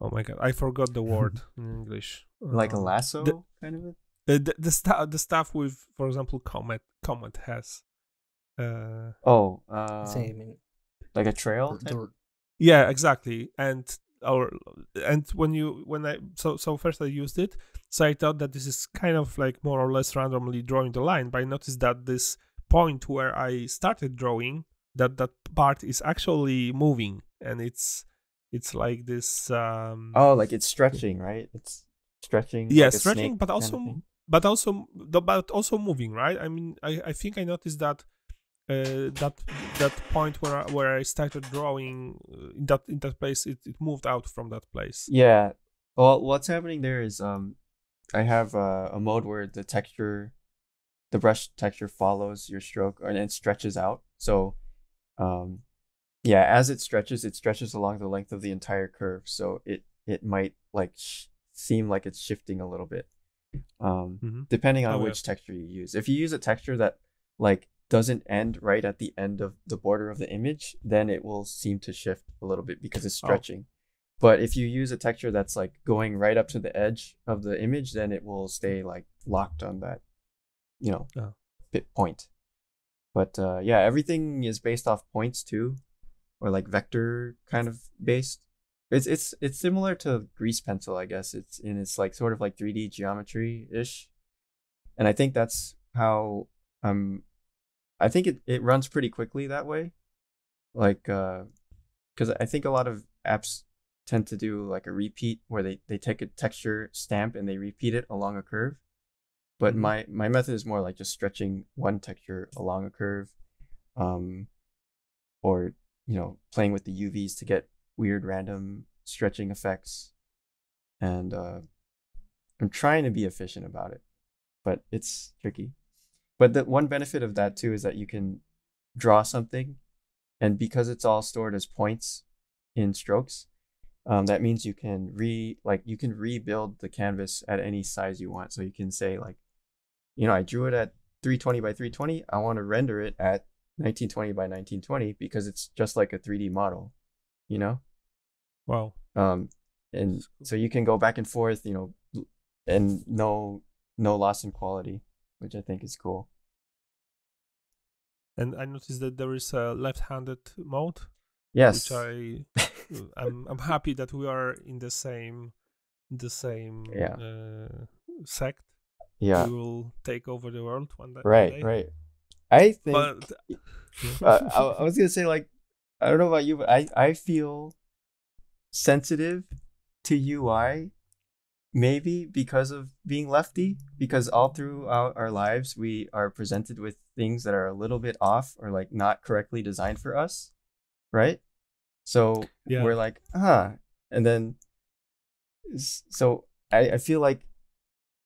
Speaker 3: oh my god! I forgot the word <laughs> in English.
Speaker 4: Like a
Speaker 3: Um,
Speaker 4: lasso,
Speaker 3: the-
Speaker 4: kind of it.
Speaker 3: Uh, the the stuff the stuff with, for example, Comet Comet has. Uh,
Speaker 4: Oh, uh,
Speaker 1: Same.
Speaker 4: like a trail. type?
Speaker 1: the-
Speaker 3: yeah exactly and or and when you when i so so first i used it so i thought that this is kind of like more or less randomly drawing the line but i noticed that this point where i started drawing that that part is actually moving and it's it's like this um
Speaker 4: Oh, like it's stretching, right? It's stretching.
Speaker 3: Yeah,
Speaker 4: like
Speaker 3: stretching, but
Speaker 4: kind of
Speaker 3: also but also but also moving right i mean i i think i noticed that uh, that that point where I, where I started drawing uh, in that in that place it, it moved out from that place
Speaker 4: Yeah. Well, what's happening there is um, I have uh, a mode where the texture, the brush texture follows your stroke and it stretches out. So, um, yeah, as it stretches, it stretches along the length of the entire curve. So it it might like sh- seem like it's shifting a little bit, um,
Speaker 3: Mhm.
Speaker 4: depending on
Speaker 3: Oh, yeah.
Speaker 4: which texture you use. If you use a texture that like doesn't end right at the end of the border of the image, then it will seem to shift a little bit because it's
Speaker 3: Oh.
Speaker 4: stretching. But if you use a texture that's like going right up to the edge of the image, then it will stay like locked on that, you know,
Speaker 3: Oh.
Speaker 4: bit point. But uh, yeah, everything is based off points too, or like vector kind of based. It's it's it's similar to grease pencil, I guess. It's in it's like sort of like 3D geometry ish, and I think that's how um, I think it it runs pretty quickly that way, like uh, because I think a lot of apps tend to do like a repeat where they they take a texture stamp and they repeat it along a curve but
Speaker 3: Mhm.
Speaker 4: my my method is more like just stretching one texture along a curve um or you know playing with the uvs to get weird random stretching effects. And uh i'm trying to be efficient about it but it's tricky. But the one benefit of that too is that you can draw something and because it's all stored as points in strokes um, that means you can re like you can rebuild the canvas at any size you want. So you can say like you know i drew it at 320 by 320 i want to render it at 1920 by 1920 because it's just like a 3d model you know
Speaker 3: Wow.
Speaker 4: Um, and so you can go back and forth, you know, and no no loss in quality, which I think is cool.
Speaker 3: And I noticed that there is a left-handed mode,
Speaker 4: Yes.
Speaker 3: which I <laughs> I'm I'm happy that we are in the same the same
Speaker 4: Yeah.
Speaker 3: uh, sect.
Speaker 4: Yeah.
Speaker 3: We will take over the world one day. one
Speaker 4: Right.
Speaker 3: day.
Speaker 4: Right. I think.
Speaker 3: But <laughs>
Speaker 4: uh, I, I was gonna say like I don't know about you, but I I feel sensitive to UI, maybe because of being lefty. Because all throughout our lives, we are presented with things that are a little bit off or like not correctly designed for us, right? So
Speaker 3: Yeah.
Speaker 4: we're like, huh, and then so I I feel like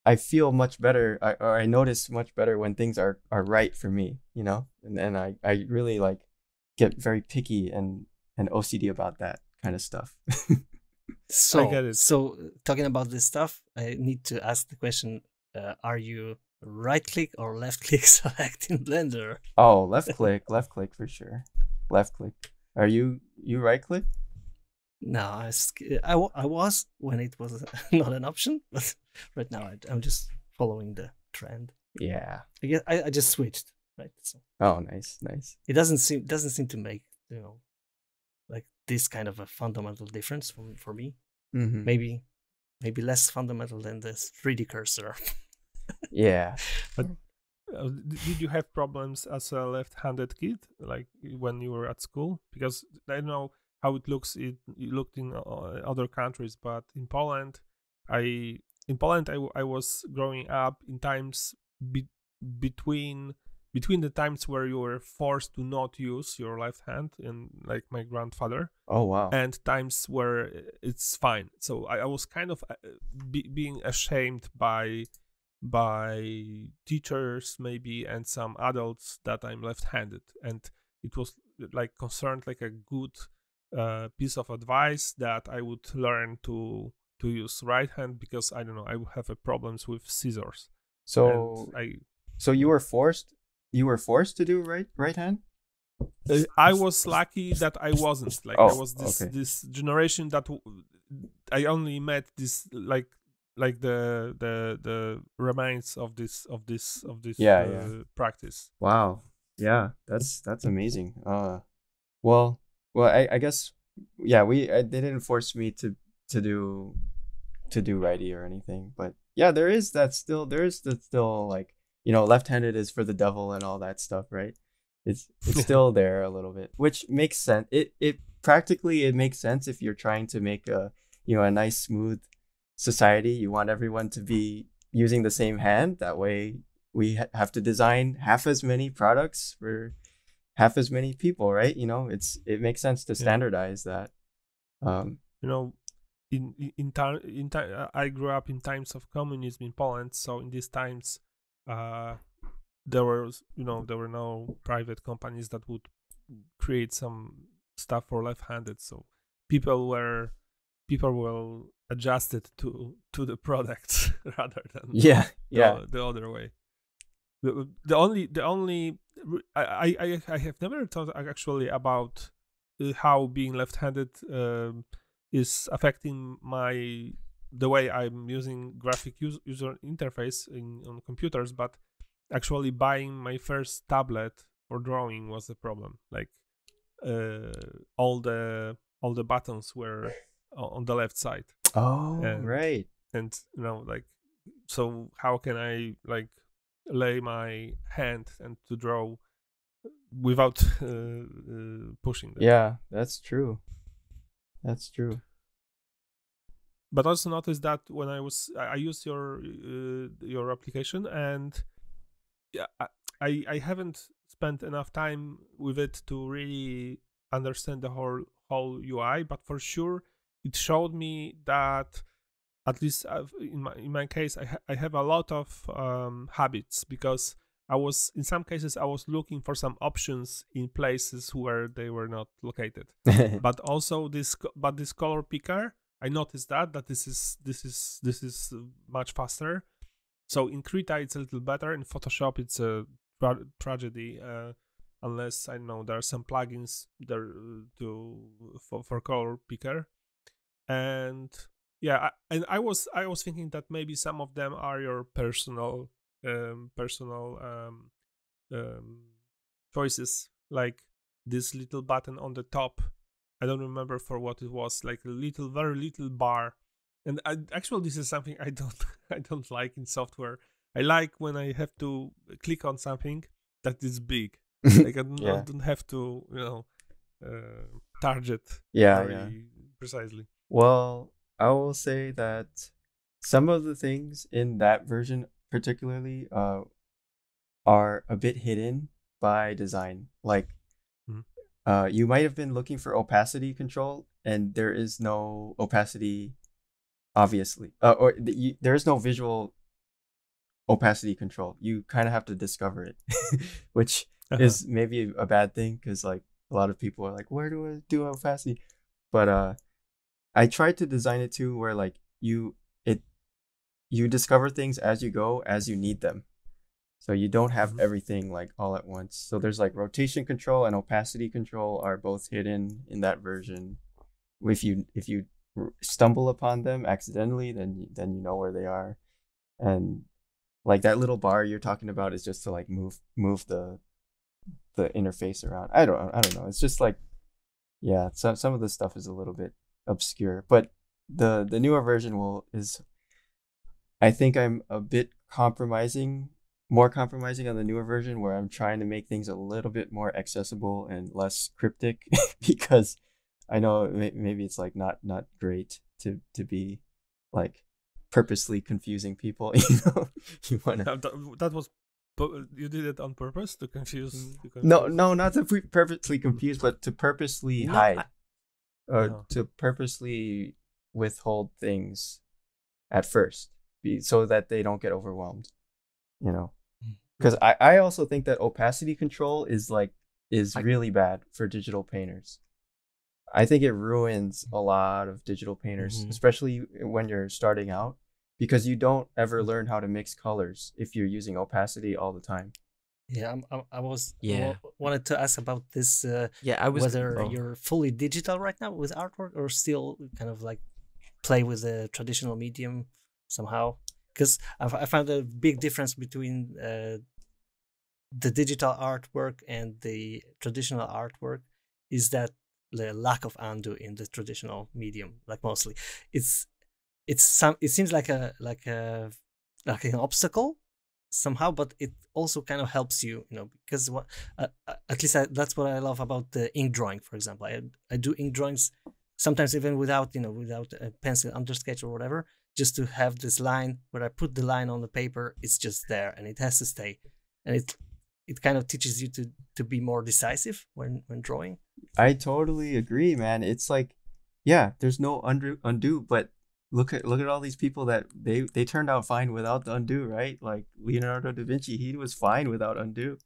Speaker 4: I feel much better, I, or I notice much better when things are are right for me, you know, and and I I really like get very picky and and OCD about that kind of stuff. <laughs>
Speaker 1: So,
Speaker 3: get it.
Speaker 1: so talking about this stuff, I need to ask the question: uh, Are you right click or left click <laughs> select in Blender?
Speaker 4: oh, left click, left click for sure, left click. Are you you right click?
Speaker 1: No, I, sk- I, I was when it was <laughs> not an option, <laughs> but right now I, I'm just following the trend.
Speaker 4: Yeah.
Speaker 1: I guess I, I just switched, right? So
Speaker 4: Oh, nice, nice.
Speaker 1: it doesn't seem doesn't seem to make you know like this kind of a fundamental difference for for me.
Speaker 4: Mm-hmm.
Speaker 1: Maybe maybe less fundamental than the 3D cursor. <laughs>
Speaker 4: Yeah.
Speaker 3: uh, did you have problems as a left-handed kid, like when you were at school? Because I don't know how it looks. It, it looked in uh, other countries, but in Poland, I in Poland I, I was growing up in times be- between between the times where you were forced to not use your left hand, and like my grandfather,
Speaker 4: Oh wow.
Speaker 3: and times where it's fine. So I, I was kind of uh, be, being ashamed by by teachers maybe and some adults that I'm left-handed, and it was like concerned like a good uh, piece of advice that I would learn to to use right hand because I don't know I would have a problems with scissors.
Speaker 4: so
Speaker 3: and I
Speaker 4: so you were forced you were forced to do right right hand?
Speaker 3: Uh, I was lucky that I wasn't. Like I
Speaker 4: Oh,
Speaker 3: was this
Speaker 4: okay.
Speaker 3: this generation that w- I only met this like like the the the remains of this of this of this
Speaker 4: Yeah,
Speaker 3: uh,
Speaker 4: yeah.
Speaker 3: practice.
Speaker 4: Wow. Yeah, that's that's amazing. Uh well, well I, I guess yeah, we I, they didn't force me to to do to do righty or anything, but yeah, there is that still there is the still like, you know, left-handed is for the devil and all that stuff, right? It's it's <laughs> still there a little bit, which makes sense. It it practically it makes sense if you're trying to make a, you know, a nice smooth society. You want everyone to be using the same hand. That way we ha- have to design half as many products for half as many people, right? You know, it's it makes sense to
Speaker 3: Yeah.
Speaker 4: standardize that. Um,
Speaker 3: You know, in in time in time I grew up in times of communism in Poland. So in these times, uh, there was you know there were no private companies that would create some stuff for left-handed. So people were people were adjusted to to the <laughs> products <laughs> rather than
Speaker 4: yeah,
Speaker 3: the,
Speaker 4: yeah,
Speaker 3: the other way. The, the only the only I, I I have never thought actually about uh, how being left-handed um, is affecting my the way I'm using graphic us- user interface in on computers, but actually buying my first tablet for drawing was the problem. Like uh, all the all the buttons were on the left side
Speaker 4: Oh,
Speaker 3: And-
Speaker 4: right.
Speaker 3: and you know like so how can i like lay my hand and to draw without <laughs> uh, uh, pushing them
Speaker 4: Yeah, that's true. That's true.
Speaker 3: but also notice that when i was i, used your uh, your application and yeah I, I i haven't spent enough time with it to really understand the whole whole ui but for sure it showed me that at least I've, in my in my case I, ha- I have a lot of um, habits because I was in some cases I was looking for some options in places where they were not located. <laughs> But also this but this color picker i noticed that that this is this is this is uh, much faster. So in krita it's a little better. In photoshop it's a tra- tragedy uh, unless i know there are some plugins there uh, to for, for color picker. And yeah, I, and I was I was thinking that maybe some of them are your personal um, personal um, um, choices, like this little button on the top. I don't remember for what it was, like a little, very little bar. And I, actually, this is something <laughs> I don't I don't like in software. I like when I have to click on something that is big. <laughs> like I don't,
Speaker 4: Yeah.
Speaker 3: I don't have to, you know, uh, target
Speaker 4: Yeah,
Speaker 3: very
Speaker 4: yeah.
Speaker 3: precisely.
Speaker 4: Well, I will say that some of the things in that version, particularly, uh, are a bit hidden by design. Like,
Speaker 3: Mhm.
Speaker 4: uh, you might have been looking for opacity control, and there is no opacity, obviously, uh, or the, you, there is no visual opacity control. You kind of have to discover it, <laughs> which is maybe a bad thing because like a lot of people are like, where do I do opacity? But uh, I tried to design it too where like you it you discover things as you go as you need them. So you don't have
Speaker 3: Mhm.
Speaker 4: everything like all at once. So there's like rotation control and opacity control are both hidden in that version. If you if you r- stumble upon them accidentally, then you- then you know where they are. And like that little bar you're talking about is just to like move move the the interface around. I don't I don't know. It's just like yeah, some some of the stuff is a little bit obscure, but the the newer version will is I think I'm a bit compromising more compromising on the newer version where I'm trying to make things a little bit more accessible and less cryptic <laughs> because I know maybe it's like not not great to to be like purposely confusing people <laughs> you know you want to
Speaker 3: That, that- that was you did it on purpose to confuse. Mm. To confuse.
Speaker 4: no no not to purposely confuse but to purposely
Speaker 2: No,
Speaker 4: hide
Speaker 2: I-
Speaker 4: or
Speaker 3: Oh.
Speaker 4: to purposely withhold things at first be, so that they don't get overwhelmed you know
Speaker 2: Mm.
Speaker 4: because I, I also think that opacity control is like is really bad for digital painters i think it ruins a lot of digital painters
Speaker 2: Mhm.
Speaker 4: especially when you're starting out because you don't ever learn how to mix colors if you're using opacity all the time
Speaker 1: Yeah, I'm, I'm, I was
Speaker 2: Yeah.
Speaker 1: wa- wanted to ask about this. Uh,
Speaker 2: Yeah, I was
Speaker 1: whether
Speaker 2: oh.
Speaker 1: you're fully digital right now with artwork or still kind of like play with the traditional medium somehow because I found a big difference between uh, the digital artwork and the traditional artwork is that the lack of undo in the traditional medium like mostly it's it's some it seems like a like a like an obstacle somehow but it also kind of helps you you know because what uh, uh, at least I, that's what i love about the ink drawing for example. I i do ink drawings sometimes even without you know without a pencil under sketch or whatever just to have this line where i put the line on the paper it's just there and it has to stay. And it it kind of teaches you to to be more decisive when when drawing.
Speaker 4: I totally agree, man. It's like, yeah, there's no undo, undo, but look at look at all these people that they they turned out fine without the undo, right? Like Leonardo da Vinci, he was fine without undo.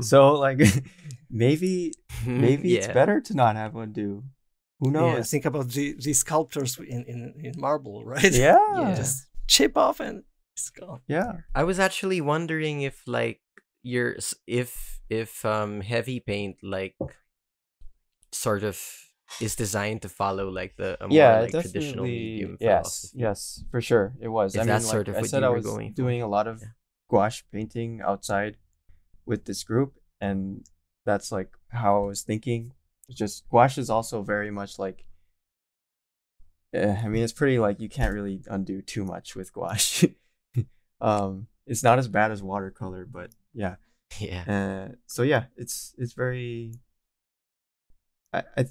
Speaker 4: so like, <laughs> maybe <laughs> maybe it's better to not have undo. Who
Speaker 1: yeah,
Speaker 4: knows?
Speaker 1: think about the the sculptures in in, in marble <laughs> right
Speaker 4: Yeah,
Speaker 2: Yeah.
Speaker 1: just chip off and it's gone
Speaker 4: yeah.
Speaker 2: I was actually wondering if like your if if um heavy paint like sort of is designed to follow like the a more
Speaker 4: yeah,
Speaker 2: like traditional medium
Speaker 4: Yes,
Speaker 2: philosophy.
Speaker 4: yes, for sure, it was.
Speaker 2: If
Speaker 4: I mean, like
Speaker 2: sort of
Speaker 4: I said, I
Speaker 2: were
Speaker 4: was
Speaker 2: going for.
Speaker 4: doing a lot of
Speaker 2: Yeah.
Speaker 4: gouache painting outside with this group, and that's like how I was thinking. It's just gouache is also very much like. eh, I mean, it's pretty like you can't really undo too much with gouache. <laughs> um, it's not as bad as watercolor, but yeah. <laughs>
Speaker 2: Yeah.
Speaker 4: Uh, so yeah, it's it's very. I I,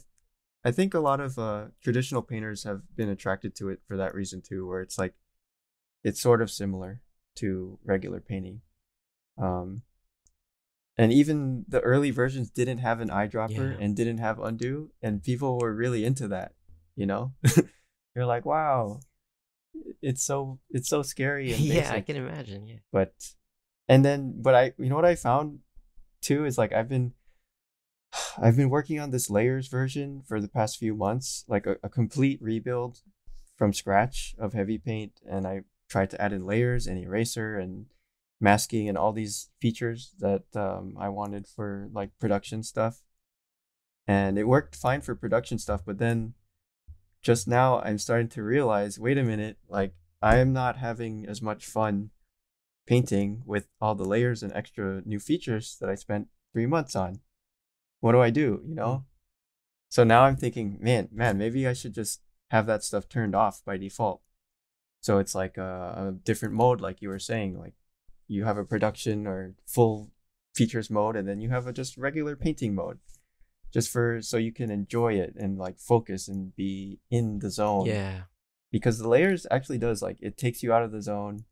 Speaker 4: I think a lot of uh, traditional painters have been attracted to it for that reason too, where it's like, it's sort of similar to regular painting, um, and even the early versions didn't have an eyedropper
Speaker 2: Yeah.
Speaker 4: and didn't have undo, and people were really into that. You know, <laughs> you're like, wow, it's so it's so scary. <laughs> And
Speaker 2: yeah, I can imagine. Yeah.
Speaker 4: but and then but i you know what i found too is like i've been i've been working on this layers version for the past few months like a, a complete rebuild from scratch of heavy paint and i tried to add in layers and eraser and masking and all these features that um, i wanted for like production stuff and it worked fine for production stuff but then just now I'm starting to realize, wait a minute, like I am not having as much fun painting with all the layers and extra new features that I spent three months on. What do I do? You mm-hmm. know? So now I'm thinking, man, man, maybe I should just have that stuff turned off by default. So it's like a, a different mode, like you were saying, like you have a production or full features mode, and then you have a just regular painting mode, just for so you can enjoy it and like focus and be in the zone
Speaker 2: Yeah.
Speaker 4: because the layers actually does like it takes you out of the zone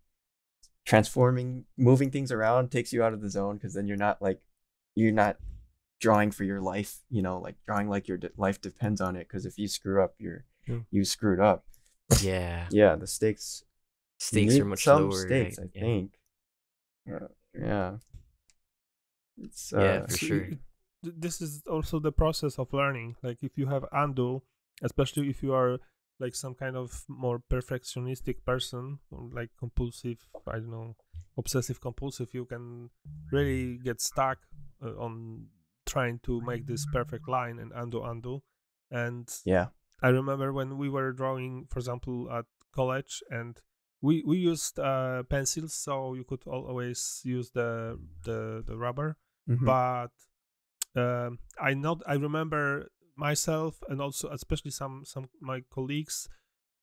Speaker 4: transforming moving things around takes you out of the zone because then you're not like you're not drawing for your life you know like drawing like your de- life depends on it because if you screw up you're
Speaker 3: Yeah.
Speaker 4: you screwed up
Speaker 2: Yeah.
Speaker 4: yeah the stakes
Speaker 2: Stakes
Speaker 4: need
Speaker 2: are much
Speaker 4: some
Speaker 2: lower.
Speaker 4: stakes
Speaker 2: right?
Speaker 4: i
Speaker 2: Yeah.
Speaker 4: think yeah yeah it's uh
Speaker 2: Yeah, for
Speaker 3: So
Speaker 2: sure.
Speaker 3: it- this is also the process of learning. Like if you have undo, especially if you are like some kind of more perfectionistic person, like compulsive, I don't know, obsessive compulsive, you can really get stuck uh, on trying to make this perfect line and undo undo. And
Speaker 4: yeah
Speaker 3: I remember when we were drawing, for example, at college, and we we used uh, pencils, so you could always use the the the rubber
Speaker 4: Mhm.
Speaker 3: but um, I not I remember myself and also especially some some my colleagues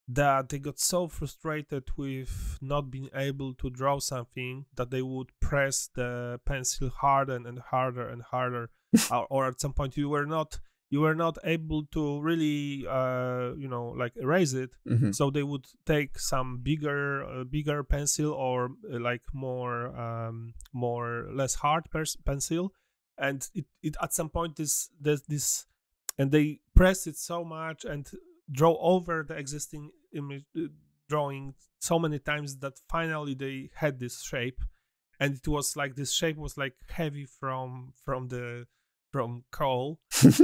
Speaker 3: that they got so frustrated with not being able to draw something that they would press the pencil harder and harder and harder <laughs> or, or at some point you were not you were not able to really uh, you know like erase it.
Speaker 4: Mhm.
Speaker 3: so they would take some bigger uh, bigger pencil or uh, like more um, more less hard pers- pencil. And it, it at some point this there's this and they press it so much and draw over the existing image uh, drawing so many times that finally they had this shape and it was like this shape was like heavy from from the from coal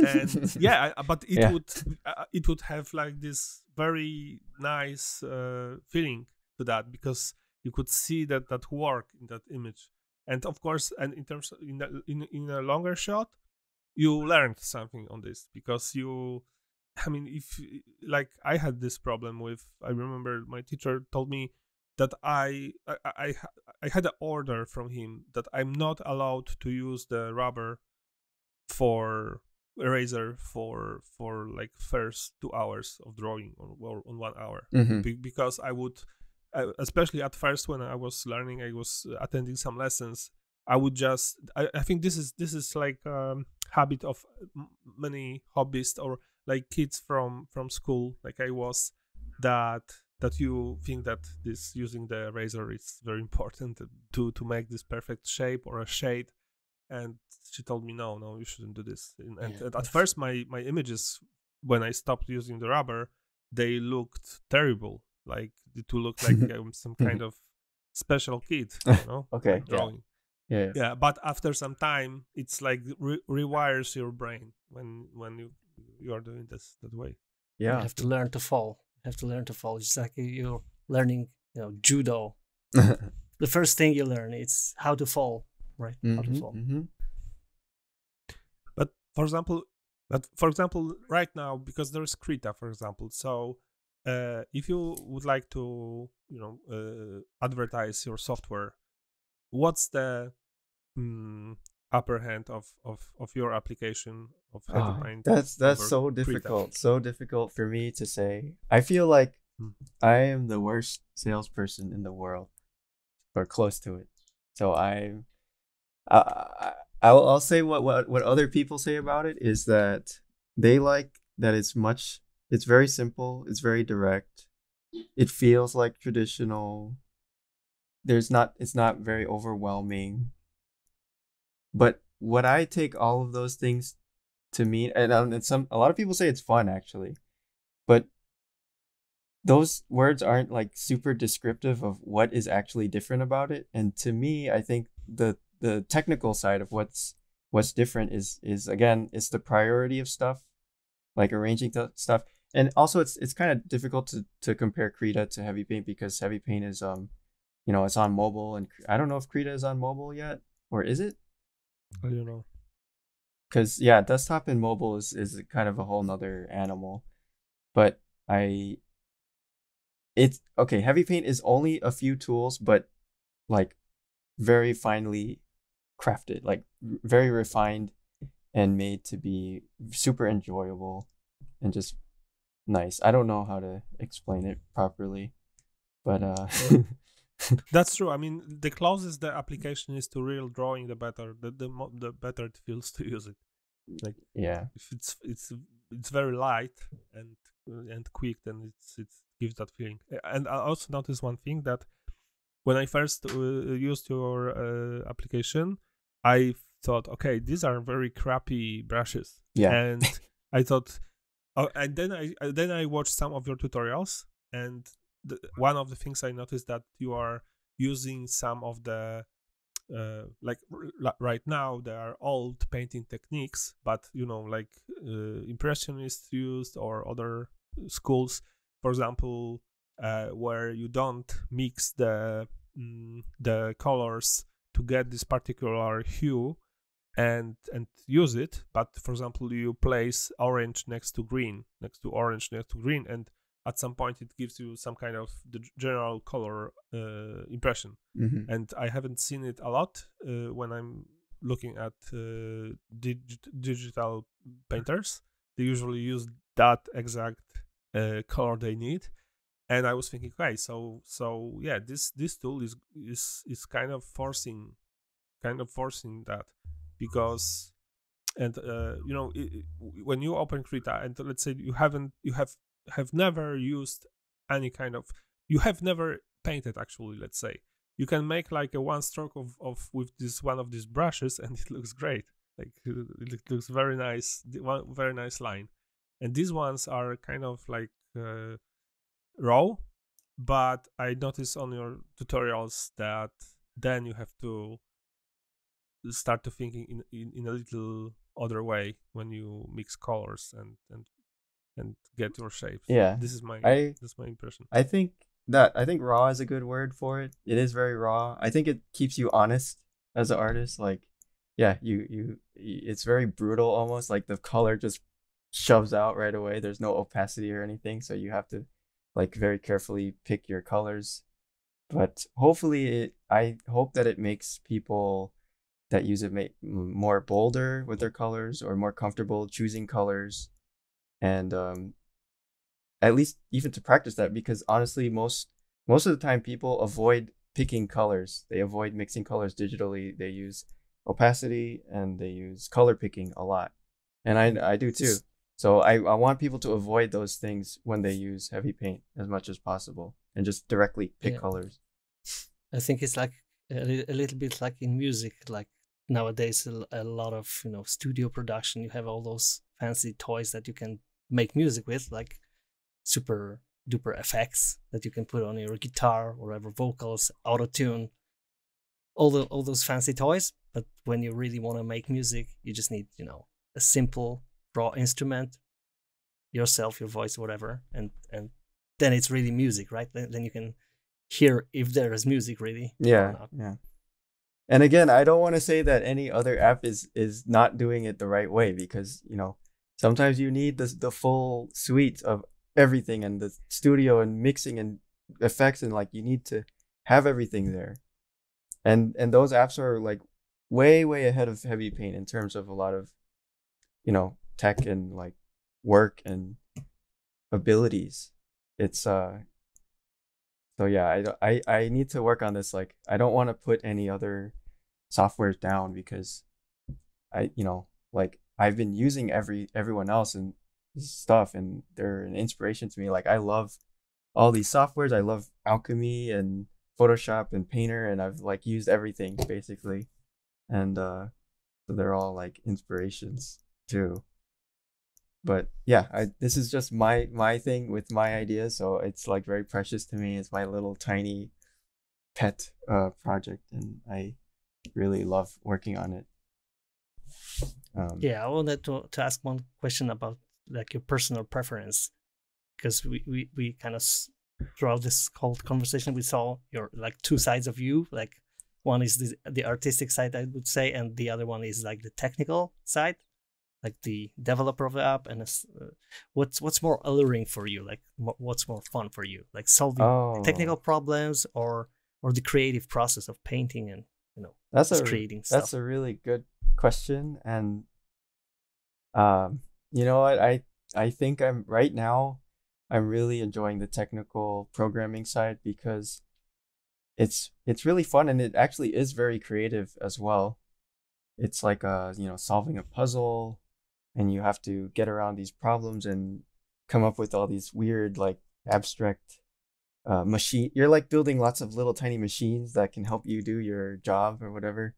Speaker 3: and <laughs> yeah but it
Speaker 4: Yeah.
Speaker 3: would uh, it would have like this very nice uh, feeling to that because you could see that that work in that image and of course and in terms of, in a, in, in a longer shot you learned something on this because you i mean if like i had this problem with i remember my teacher told me that i i i, I had an order from him that i'm not allowed to use the rubber for eraser for for like first two hours of drawing or, or on one hour
Speaker 4: Mhm.
Speaker 3: be- because I would, uh, especially at first when I was learning, I was uh, attending some lessons. I would just, I, I think this is this is like um, habit of many hobbyists or like kids from from school, like I was, that that you think that this using the eraser is very important to to make this perfect shape or a shade. And she told me, no, no, you shouldn't do this. And, and at
Speaker 1: that's-
Speaker 3: first, my my images when I stopped using the rubber, they looked terrible. Like it to look like I'm <laughs> um, some mm-hmm. kind of special kid, <laughs> you know,
Speaker 4: Okay,
Speaker 3: like
Speaker 4: yeah.
Speaker 3: drawing.
Speaker 4: yeah
Speaker 3: Yeah, but after some time, it's like re- rewires your brain when when you you are doing this that way. Yeah.
Speaker 1: You
Speaker 4: yeah
Speaker 1: have to learn to fall. You have to learn to fall. Just like you're learning, you know, judo. <laughs> The first thing you learn is how to fall, right? How to
Speaker 4: Mhm,
Speaker 1: fall.
Speaker 4: mhm.
Speaker 3: But for example, but for example, right now because there is Krita, for example, so uh, if you would like to, you know, uh, advertise your software, what's the mm, upper hand of, of of your application of
Speaker 4: Ah,
Speaker 3: HeavyMind?
Speaker 4: That's that's so difficult. So difficult for me to say. I feel like
Speaker 3: Hmm.
Speaker 4: I am the worst salesperson in the world, or close to it. So. I, I I'll, I'll say what, what what other people say about it is that they like that it's much. It's very simple. It's very direct. It feels like traditional. There's not. It's not very overwhelming. But what I take all of those things to mean and, um, and some a lot of people say it's fun actually but those words aren't like super descriptive of what is actually different about it and to me i think the the technical side of what's what's different is is again it's the priority of stuff like arranging th- stuff and also it's it's kind of difficult to to compare krita to heavy paint because heavy paint is um you know it's on mobile and i don't know if krita is on mobile yet or is it
Speaker 3: I don't know.
Speaker 4: because yeah desktop and mobile is, is kind of a whole nother animal but I it's okay, heavy paint is only a few tools, but like very finely crafted, like very refined and made to be super enjoyable and just nice. I don't know how to explain it properly, but uh <laughs> <laughs>
Speaker 3: That's true. I mean, the closest the application is to real drawing, the better. The the, mo- the better it feels to use it. Like
Speaker 4: yeah.
Speaker 3: if it's it's it's very light and and quick, then it's it gives that feeling. And I also noticed one thing that when I first uh, used your uh, application, I thought, okay, these are very crappy brushes,
Speaker 4: Yeah.
Speaker 3: and I thought, oh, and then I uh, then I watched some of your tutorials, and the, one of the things I noticed that you are using some of the uh, like right now there are old painting techniques, but you know like uh, impressionists used or other schools, for example, uh, where you don't mix the mm, the colors to get this particular hue and and use it but for example you place orange next to green next to orange next to green and at some point it gives you some kind of the general color uh, impression.
Speaker 4: Hmm
Speaker 3: and i haven't seen it a lot uh, when i'm looking at uh, dig- digital painters. They usually use that exact uh, color they need. And i was thinking okay so so yeah this this tool is is is kind of forcing kind of forcing that because and uh, you know i i- when you open krita and let's say you haven't you have have never used any kind of you have never painted actually let's say. You can make like a one stroke of, of with this one of these brushes and <laughs> it looks great. Like it looks very nice one very nice line. And these ones are kind of like uh, raw but i noticed on your tutorials that then you have to start to thinking in, in, in a little other way when you mix colors and and and get your shapes
Speaker 4: Yeah.
Speaker 3: this is my
Speaker 4: I
Speaker 3: this is my impression
Speaker 4: I think that I think raw is a good word for it. It is very raw. I think it keeps you honest as an artist. Like, yeah, you you it's very brutal almost. Like the color just shoves out right away. There's no opacity or anything, so you have to like very carefully pick your colors. But hopefully, it I hope that it makes people that use it make more bolder with their colors or more comfortable choosing colors, and um, at least even to practice that because honestly most most of the time people avoid picking colors they avoid mixing colors digitally they use opacity and they use color picking a lot and i i do too so i i want people to avoid those things when they use heavy paint as much as possible and just directly pick
Speaker 1: Yeah.
Speaker 4: colors
Speaker 1: I think it's like a, a little bit like in music. Like nowadays, a lot of you know studio production. You have all those fancy toys that you can make music with, like super duper effects that you can put on your guitar or whatever vocals, auto tune, all the all those fancy toys. But when you really want to make music, you just need you know a simple raw instrument, yourself, your voice, whatever, and and then it's really music, right? Then, then you can hear if there is music really.
Speaker 4: yeah yeah and again i don't want to say that any other app is is not doing it the right way because you know sometimes you need the the full suite of everything and the studio and mixing and effects and like you need to have everything there. And and those apps are like way way ahead of heavy paint in terms of a lot of you know tech and like work and abilities. It's uh so yeah i i i need to work on this like i don't want to put any other softwares down because i you know like i've been using every everyone else and stuff and they're an inspiration to me like i love all these softwares i love alchemy and photoshop and painter and i've like used everything basically. And uh so they're all like inspirations too. But yeah I, this is just my my thing with my ideas so it's like very precious to me. It's my little tiny pet uh project and i really love working on it um
Speaker 1: Yeah, I wanted to, to ask one question about like your personal preference, because we, we, we kind of throughout this whole conversation we saw your like two sides of you. Like one is the the artistic side, I would say, and the other one is like the technical side. like the developer of the app, and uh, what's what's more alluring for you? Like what's more fun for you? Like solving
Speaker 4: Oh,
Speaker 1: technical problems or or the creative process of painting and you know
Speaker 4: That's a
Speaker 1: creating
Speaker 4: that's
Speaker 1: stuff.
Speaker 4: a really good question, and um, you know what I I think I'm right now. I'm really enjoying the technical programming side because it's it's really fun and it actually is very creative as well. It's like uh you know solving a puzzle, and you have to get around these problems and come up with all these weird like abstract uh, machine. You're like building lots of little tiny machines that can help you do your job or whatever.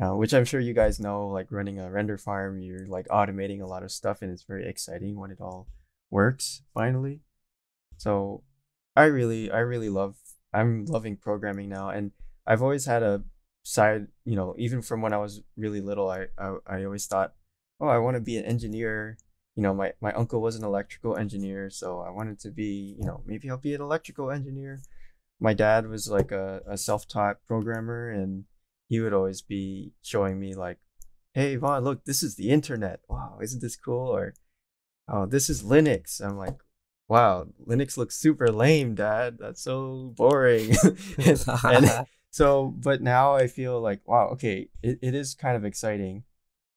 Speaker 4: Uh, which I'm sure you guys know, like running a render farm, you're like automating a lot of stuff, and it's very exciting when it all works finally. So, I really, I really love. I'm loving programming now, and I've always had a side. You know, even from when I was really little, I I, I always thought, oh, I want to be an engineer you know, my, my uncle was an electrical engineer, so I wanted to be, you know, maybe I'll be an electrical engineer. My dad was like a, a self taught programmer, and he would always be showing me, like, hey, Vaughan, look, this is the internet. Wow, isn't this cool? Or, oh, this is Linux. I'm like, wow, Linux looks super lame, dad. That's so boring. <laughs> and <laughs> so, but now I feel like, wow, okay, it, it is kind of exciting.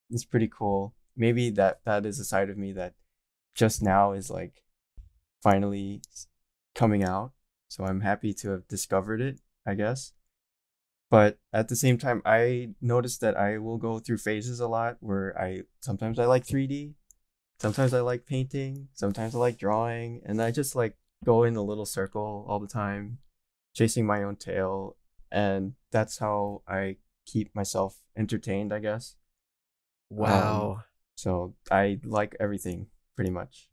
Speaker 4: It's pretty cool maybe that that is a side of me that just now is like finally coming out so i'm happy to have discovered it i guess but at the same time i noticed that i will go through phases a lot where i sometimes i like 3d sometimes i like painting sometimes i like drawing and i just like go in a little circle all the time chasing my own tail and that's how i keep myself entertained i guess um,
Speaker 2: Wow.
Speaker 4: so I like everything pretty much.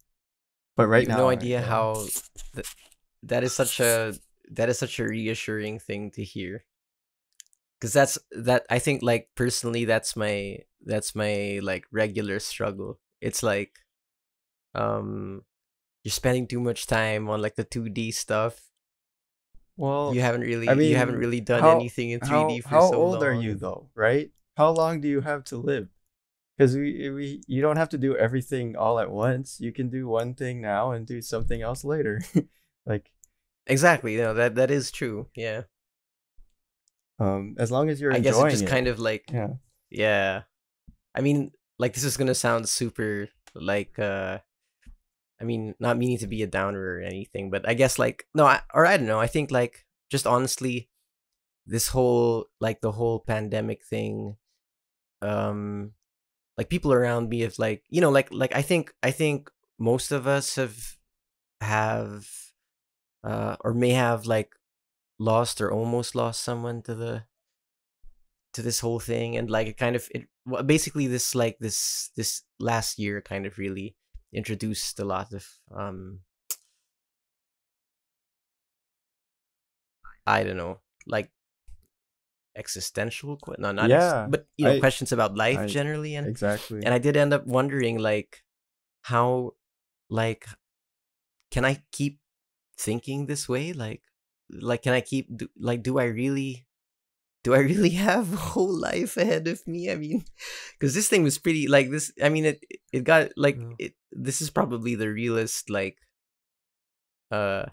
Speaker 4: But right now,
Speaker 2: no idea
Speaker 4: yeah.
Speaker 2: how th- that is such a that is such a reassuring thing to hear because that's that i think like personally that's my that's my like regular struggle it's like um you're spending too much time on like the 2d stuff
Speaker 4: Well,
Speaker 2: you haven't really
Speaker 4: I
Speaker 2: you haven't really done
Speaker 4: how-
Speaker 2: anything in 3d
Speaker 4: how
Speaker 2: for
Speaker 4: how
Speaker 2: so
Speaker 4: old are
Speaker 2: long.
Speaker 4: you though? Right? How long do you have to live? Because we we you don't have to do everything all at once. You can do one thing now and do something else later. <laughs> like
Speaker 2: exactly you know that that is true yeah
Speaker 4: um, as long as you're
Speaker 2: i guess
Speaker 4: enjoying
Speaker 2: it just
Speaker 4: it.
Speaker 2: kind of like
Speaker 4: yeah.
Speaker 2: Yeah. I mean, like this is gonna sound super like uh I mean, not meaning to be a downer or anything, but I guess like no, I, or I don't know. I think like just honestly this whole like the whole pandemic thing um like people around me have like you know like like I think I think most of us have have uh or may have like lost or almost lost someone to the to this whole thing and like it kind of it basically this like this this last year kind of really introduced a lot of um i don't know like existential no not ex-
Speaker 4: Yeah,
Speaker 2: but you know
Speaker 4: I-
Speaker 2: questions about life
Speaker 4: I-
Speaker 2: generally and
Speaker 4: Exactly.
Speaker 2: and i did end up wondering like how like can i keep thinking this way like like can i keep do, like do i really do i really <laughs> have a whole life ahead of me i mean <laughs> because this thing was pretty like this i mean it it got like
Speaker 3: Yeah.
Speaker 2: it this is probably the realest like uh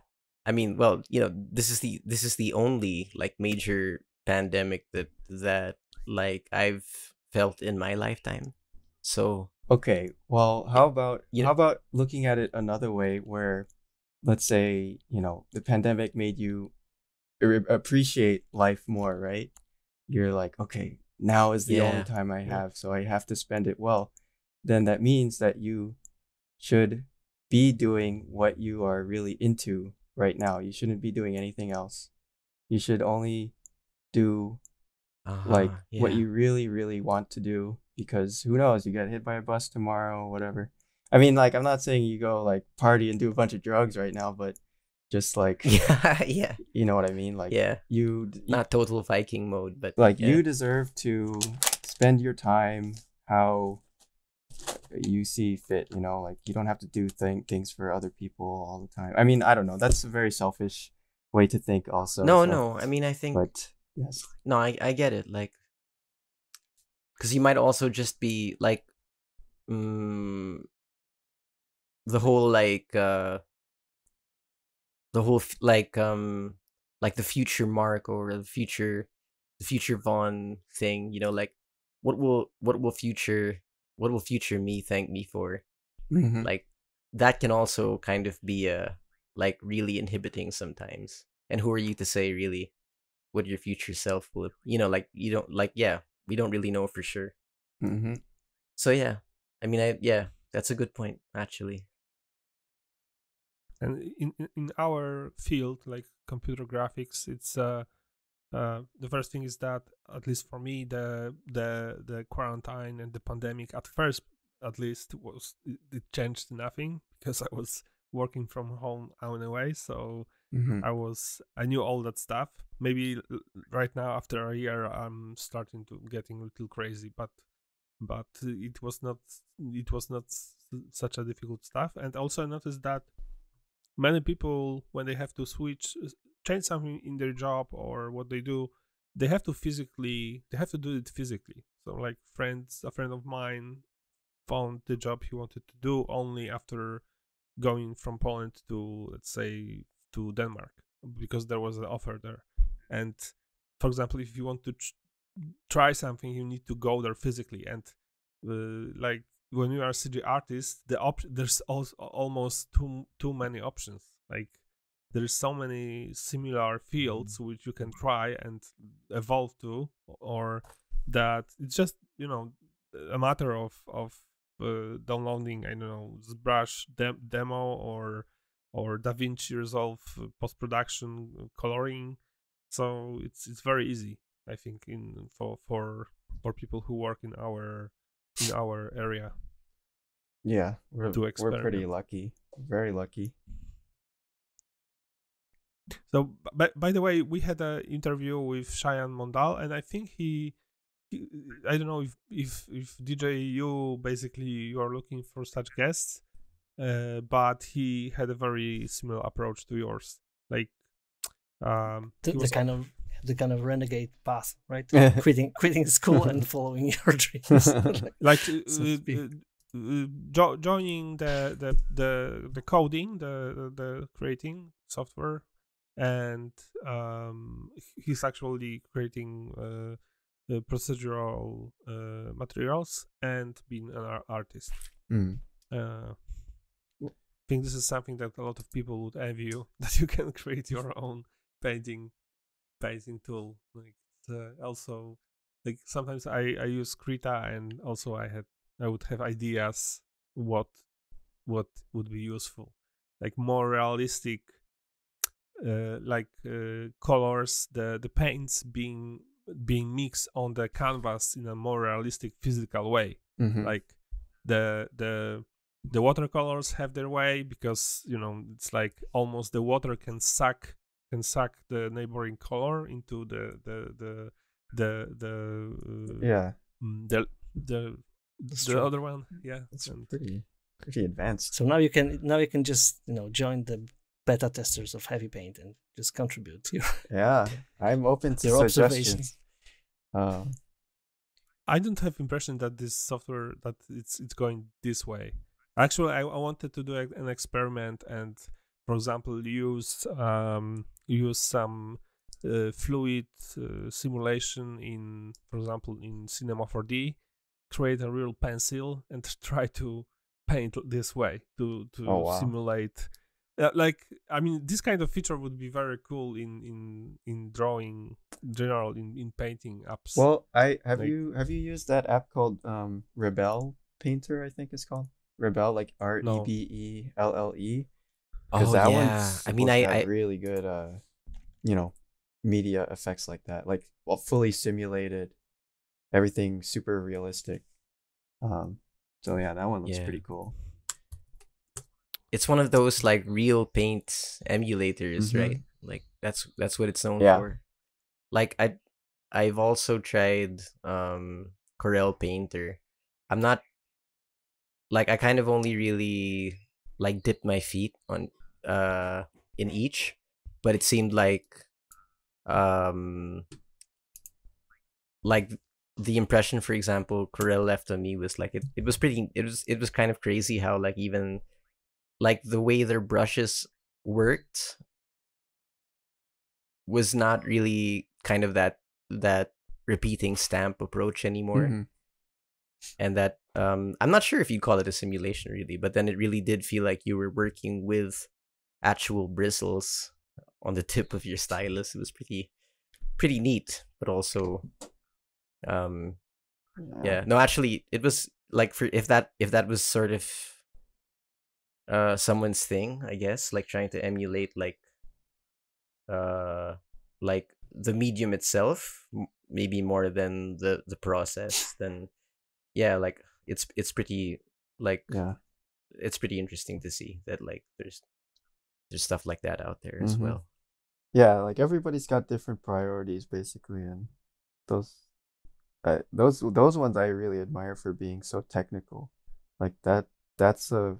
Speaker 2: i mean well you know this is the this is the only like major pandemic that that like i've felt in my lifetime so
Speaker 4: Okay, well, how about
Speaker 2: You know, how
Speaker 4: about looking at it another way where let's say, you know, the pandemic made you appreciate life more, right? You're like, okay, now is the
Speaker 2: Yeah,
Speaker 4: only time I
Speaker 2: yeah.
Speaker 4: have, so I have to spend it well. Then that means that you should be doing what you are really into right now. You shouldn't be doing anything else. You should only do like
Speaker 2: uh-huh,
Speaker 4: what
Speaker 2: yeah.
Speaker 4: you really really want to do because who knows you get hit by a bus tomorrow whatever i mean like i'm not saying you go like party and do a bunch of drugs right now but just like <laughs>
Speaker 2: yeah yeah.
Speaker 4: you know what i mean? Like
Speaker 2: yeah.
Speaker 4: you
Speaker 2: not total viking mode but
Speaker 4: like
Speaker 2: yeah.
Speaker 4: you deserve to spend your time how you see fit you know? Like you don't have to do thing, things for other people all the time. I mean i don't know. That's a very selfish way to think also
Speaker 2: no
Speaker 4: so-
Speaker 2: no. I mean i think
Speaker 4: but yes.
Speaker 2: No i, I get it like because you might also just be like mm, the whole like uh the whole f- like um like the future mark or the future the future Vaughan thing, you know, like what will what will future what will future me thank me for?
Speaker 4: Mhm.
Speaker 2: Like that can also kind of be uh like really inhibiting sometimes. And who are you to say really what your future self will you know, like you don't like yeah, we don't really know for sure.
Speaker 4: Mhm.
Speaker 2: So yeah. I mean I yeah, that's a good point actually.
Speaker 3: And in in- our field like computer graphics it's uh uh, the first thing is that at least for me the the the quarantine and the pandemic at first at least was it, changed nothing <laughs> because i was working from home anyway so
Speaker 4: Mhm.
Speaker 3: i was i knew all that stuff. Maybe right now after a year i'm starting to getting a little crazy but but it was not it was not such a difficult stuff. And also i noticed that many people when they have to switch uh, change something in their job or what they do they have to physically they have to do it physically. So like friends a friend of mine found the job he wanted to do only after going from poland to let's say to denmark because there was an offer there. And for example if you want to ch- try something you need to go there physically. And uh, like when you are a CG artist, the op- there's also almost too too many options. Like there's so many similar fields mm-hmm. which you can try and evolve to, or that it's just you know a matter of of uh, downloading I don't know ZBrush dem- demo or or DaVinci Resolve uh, post production uh, coloring. So it's it's very easy I think in for for for people who work in our in our area.
Speaker 4: Yeah, we're
Speaker 3: to
Speaker 4: we're pretty lucky. Very lucky.
Speaker 3: So, by, by the way, we had an interview with Cheyenne Mondal, and I think he, he, I don't know if if if DJ you basically you are looking for such guests, uh, but he had a very similar approach to yours, like, um,
Speaker 1: The, the
Speaker 3: was
Speaker 1: kind of the kind of renegade path, right? <laughs> quitting quitting school and <laughs> following your dreams. <laughs> Like,
Speaker 3: like
Speaker 1: so
Speaker 3: uh, uh, uh, jo- joining the, the the the coding the the creating software and um he's actually creating uh, the procedural uh, materials and being an ar- artist
Speaker 4: Mm.
Speaker 3: uh I think this is something that a lot of people would envy you that you can create your own painting tool like uh, also like sometimes I I use Krita and also I had I would have ideas what what would be useful like more realistic uh, like uh, colors the the paints being being mixed on the canvas in a more realistic physical way
Speaker 4: Mhm.
Speaker 3: like the the the watercolors have their way because you know it's like almost the water can suck can suck the neighboring color into the the the the the uh,
Speaker 4: yeah,
Speaker 3: mm, the the the
Speaker 1: stroke.
Speaker 3: other one yeah
Speaker 4: it's
Speaker 3: and
Speaker 4: pretty pretty advanced.
Speaker 1: So now you can now you can just you know join the beta testers of Heavy Paint and just contribute your,
Speaker 4: Yeah, <laughs> I'm open to
Speaker 1: your
Speaker 4: suggestions.
Speaker 1: observations.
Speaker 4: Um,
Speaker 3: I don't have impression that this software that it's it's going this way. Actually, I, I wanted to do a- an experiment and, for example, use um use some uh, fluid uh, simulation in, for example, in Cinema 4D, create a real pencil and <laughs> try to paint this way to to
Speaker 4: Oh, wow.
Speaker 3: simulate. Uh, like I mean, this kind of feature would be very cool in in in drawing, in general in in painting apps.
Speaker 4: well, I have
Speaker 3: Like-
Speaker 4: you have you used that app called um Rebelle Painter? I think it's called Rebelle, like R E B E L L E.
Speaker 3: No.
Speaker 4: B E L L E. Because
Speaker 2: Oh
Speaker 4: that
Speaker 2: yeah.
Speaker 4: one's
Speaker 2: I mean I, I
Speaker 4: really good uh, you know, media effects like that, like well, fully simulated, everything super realistic. Um, so yeah, that one looks
Speaker 2: Yeah.
Speaker 4: pretty cool.
Speaker 2: it's one of those like real paint emulators,
Speaker 4: Mhm.
Speaker 2: right? Like that's that's what it's known
Speaker 4: Yeah.
Speaker 2: for. Like I I've also tried um Corel Painter. I'm not like I kind of only really like dipped my feet on uh in each, but it seemed like um like the impression, for example, Corel left on me was like it, it was pretty it was it was kind of crazy how like even like the way their brushes worked was not really kind of that that repeating stamp approach anymore
Speaker 4: Mhm.
Speaker 2: and that um i'm not sure if you'd call it a simulation really but then it really did feel like you were working with actual bristles on the <laughs> tip of your stylus it was pretty pretty neat but also um yeah no actually it was like for if that if that was sort of uh someone's thing i guess like trying to emulate like uh like the medium itself maybe more than the the process <laughs> then yeah like it's it's pretty like
Speaker 4: Yeah.
Speaker 2: it's pretty interesting to see that like there's there's stuff like that out there as
Speaker 4: Mhm.
Speaker 2: well
Speaker 4: Yeah, like everybody's got different priorities basically, and those, uh, those those ones I really admire for being so technical. Like that, that's a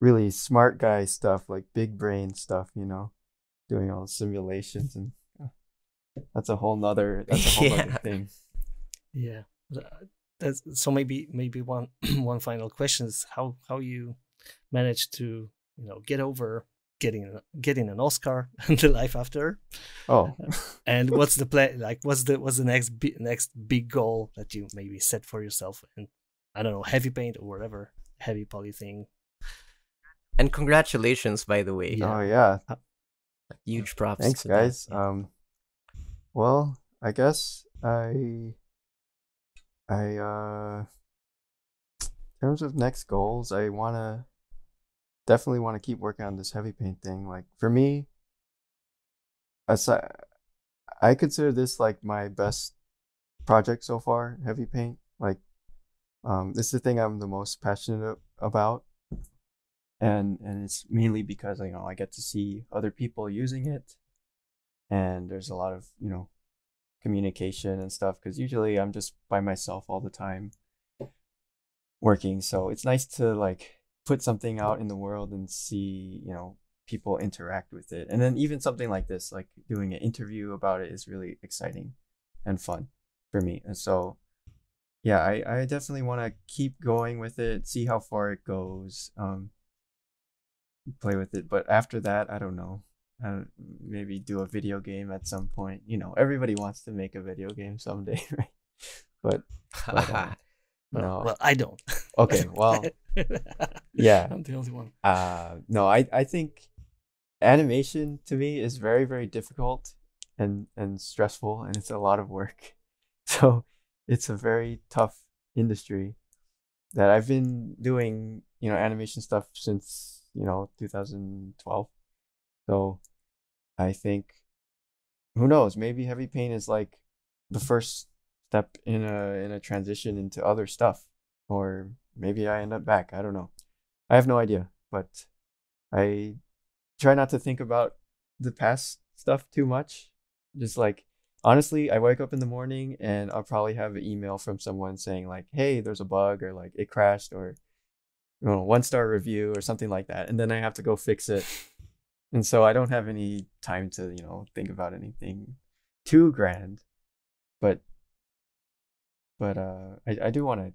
Speaker 4: really smart guy stuff, like big brain stuff, you know, doing all the simulations and uh, that's a whole nother that's a whole <laughs>
Speaker 2: Yeah.
Speaker 4: nother thing.
Speaker 1: Yeah. That's, so maybe maybe one <clears throat> one final question is how how you manage to you know get over getting an, getting an Oscar <laughs> and the life after,
Speaker 4: Oh, <laughs>
Speaker 1: and what's the plan? Like, what's the what's the next bi- next big goal that you maybe set for yourself? And I don't know, heavy paint or whatever heavy poly thing.
Speaker 2: and congratulations by the way
Speaker 1: Yeah.
Speaker 4: oh yeah.
Speaker 2: huge props
Speaker 4: Thanks,
Speaker 2: to that.
Speaker 4: guys. Um, well, I guess I, I uh, in terms of next goals, I wanna definitely want to keep working on this heavy paint thing. Like for me, aside, I consider this like my best project so far. Heavy paint, like, um, this is the thing I'm the most passionate about and and it's mainly because you know I get to see other people using it, and there's a lot of you know communication and stuff. Because usually I'm just by myself all the time working, so it's nice to like put something out in the world and see you know people interact with it, and then even something like this, like doing an interview about it, is really exciting and fun for me, and so yeah i i definitely want to keep going with it see how far it goes um play with it. But after that i don't know. I don't, maybe do a video game at some point. You know everybody wants to make a video game someday <laughs> right? But But, <laughs>
Speaker 1: Well,
Speaker 4: no.
Speaker 1: well, I don't. <laughs>
Speaker 4: okay <laughs> well yeah.
Speaker 1: I'm the only one.
Speaker 4: uh no i i think animation to me is very very difficult and and stressful and it's a lot of work. <laughs> So it's a very tough industry that i've been doing you know animation stuff since you know 2012 so i think who knows? Maybe heavy paint is like the first step in a in a transition into other stuff or maybe i end up back i don't know. I have no idea but i try not to think about the past stuff too much. Just like honestly i wake up in the morning and i'll probably have an email from someone saying like hey there's a bug or like it crashed or you know one star review or something like that and then i have to go fix it. And so i don't have any time to you know think about anything too grand but but uh i, I do want to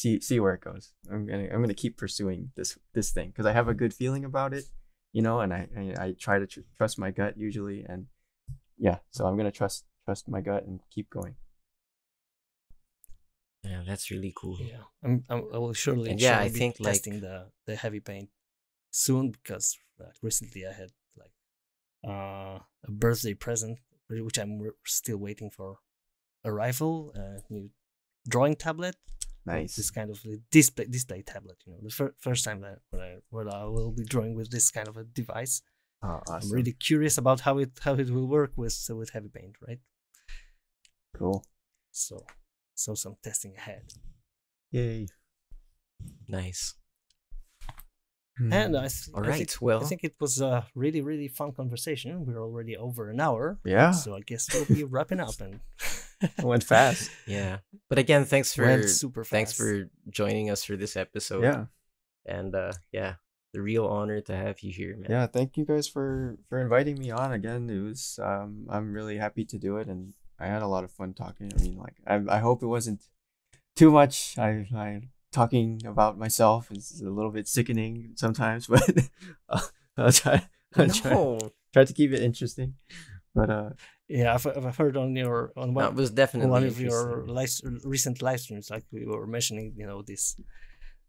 Speaker 4: see see where it goes i'm gonna i'm gonna keep pursuing this this thing because i have a good feeling about it you know and i i, I try to tr- trust my gut usually and yeah so i'm gonna trust trust my gut and keep going
Speaker 2: yeah that's really cool
Speaker 1: Yeah, I'm, I'm, I will surely.
Speaker 2: And yeah, I
Speaker 1: be
Speaker 2: think, like-
Speaker 1: testing the the heavy paint soon because uh, recently I had like uh, a birthday present which I'm re- still waiting for arrival. A new drawing tablet. Like
Speaker 4: nice
Speaker 1: This kind of a display display tablet. You know, the fir- first time that when I when I will be drawing with this kind of a device.
Speaker 4: oh,
Speaker 1: I'm really curious about how it how it will work with uh, with heavy paint, right?
Speaker 4: cool
Speaker 1: So so some testing ahead.
Speaker 4: yay
Speaker 2: nice
Speaker 1: And hmm. I, th-
Speaker 2: all
Speaker 1: I think,
Speaker 2: well
Speaker 1: I think it was a really, really fun conversation. We're already over an hour.
Speaker 4: yeah
Speaker 1: So I guess we'll be wrapping up and <laughs>
Speaker 4: went fast <laughs>
Speaker 2: yeah but again thanks for
Speaker 1: went super fast.
Speaker 2: thanks for joining us for this episode
Speaker 4: yeah
Speaker 2: and uh yeah the real honor to have you here man
Speaker 4: yeah thank you guys for for inviting me on again it was um i'm really happy to do it and I had a lot of fun talking. I mean, like I I hope it wasn't too much. I I talking about myself is a little bit sickening sometimes, <laughs> but I'll, I'll try. I'll try,
Speaker 2: No,
Speaker 4: try to keep it interesting. But uh,
Speaker 1: Yeah, I've, I've heard on your on one,
Speaker 2: that was definitely
Speaker 1: one of your live, recent live streams, like we were mentioning, you know, this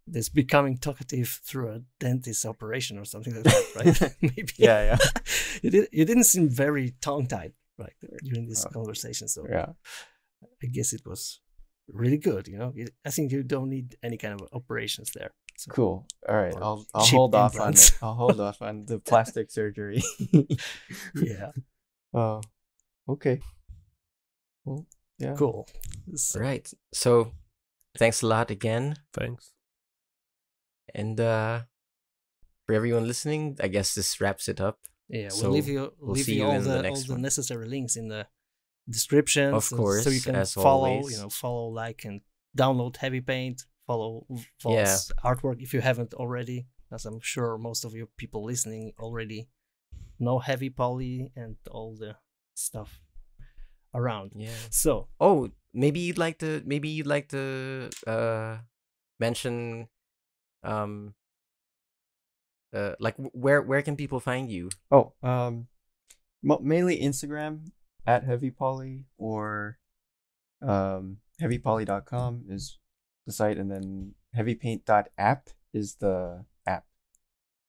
Speaker 1: this becoming talkative through a dentist operation or something like that, right? <laughs> <laughs> Maybe.
Speaker 4: yeah, yeah, <laughs>
Speaker 1: you did. You didn't seem very tongue tied, right, during this
Speaker 4: Oh.
Speaker 1: conversation. So
Speaker 4: yeah.
Speaker 1: I guess it was really good. You know, I think you don't need any kind of operations there. So,
Speaker 4: Cool. All right,
Speaker 1: Or
Speaker 4: I'll I'll hold off on it. I'll hold off on the plastic surgery.
Speaker 1: Yeah,
Speaker 4: Oh, okay. Well, yeah.
Speaker 1: cool. So,
Speaker 2: Right. So, thanks a lot again,
Speaker 3: Thanks.
Speaker 2: and uh, for everyone listening, I guess this wraps it up.
Speaker 1: Yeah,
Speaker 2: So,
Speaker 1: we'll leave you
Speaker 2: we'll
Speaker 1: leave you
Speaker 2: you
Speaker 1: all
Speaker 2: in the
Speaker 1: the, all
Speaker 2: next
Speaker 1: the necessary links in the description.
Speaker 2: Of
Speaker 1: so, so you can
Speaker 2: as
Speaker 1: follow.
Speaker 2: always.
Speaker 1: You know, follow, like, and download Heavy Paint. Follow Vault's artwork if you haven't already, as I'm sure most of you people listening already know Heavy Poly and all the stuff around.
Speaker 2: Yeah.
Speaker 1: So
Speaker 2: Oh, maybe you'd like to. Maybe you'd like to uh, mention, um, uh, like where where can people find you?
Speaker 4: Oh, um, mo- mainly Instagram at Heavy Poly or um heavypoly.com is the site, and then heavypaint.app is the app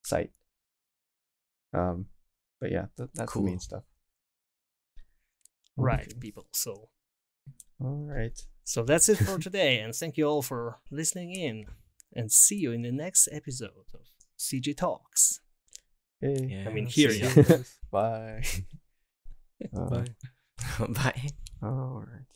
Speaker 4: site. Um, but yeah, th- that's the main stuff.
Speaker 1: Right, people. So
Speaker 4: All right.
Speaker 1: so that's it for <laughs> today, and thank you all for listening in. And see you in the next episode of CG Talks.
Speaker 4: Hey.
Speaker 2: Yeah.
Speaker 1: I mean,
Speaker 2: see
Speaker 1: here,
Speaker 2: you. <laughs>
Speaker 1: yeah. <laughs>
Speaker 4: Bye. Uh,
Speaker 3: Bye.
Speaker 2: Bye.
Speaker 4: All right.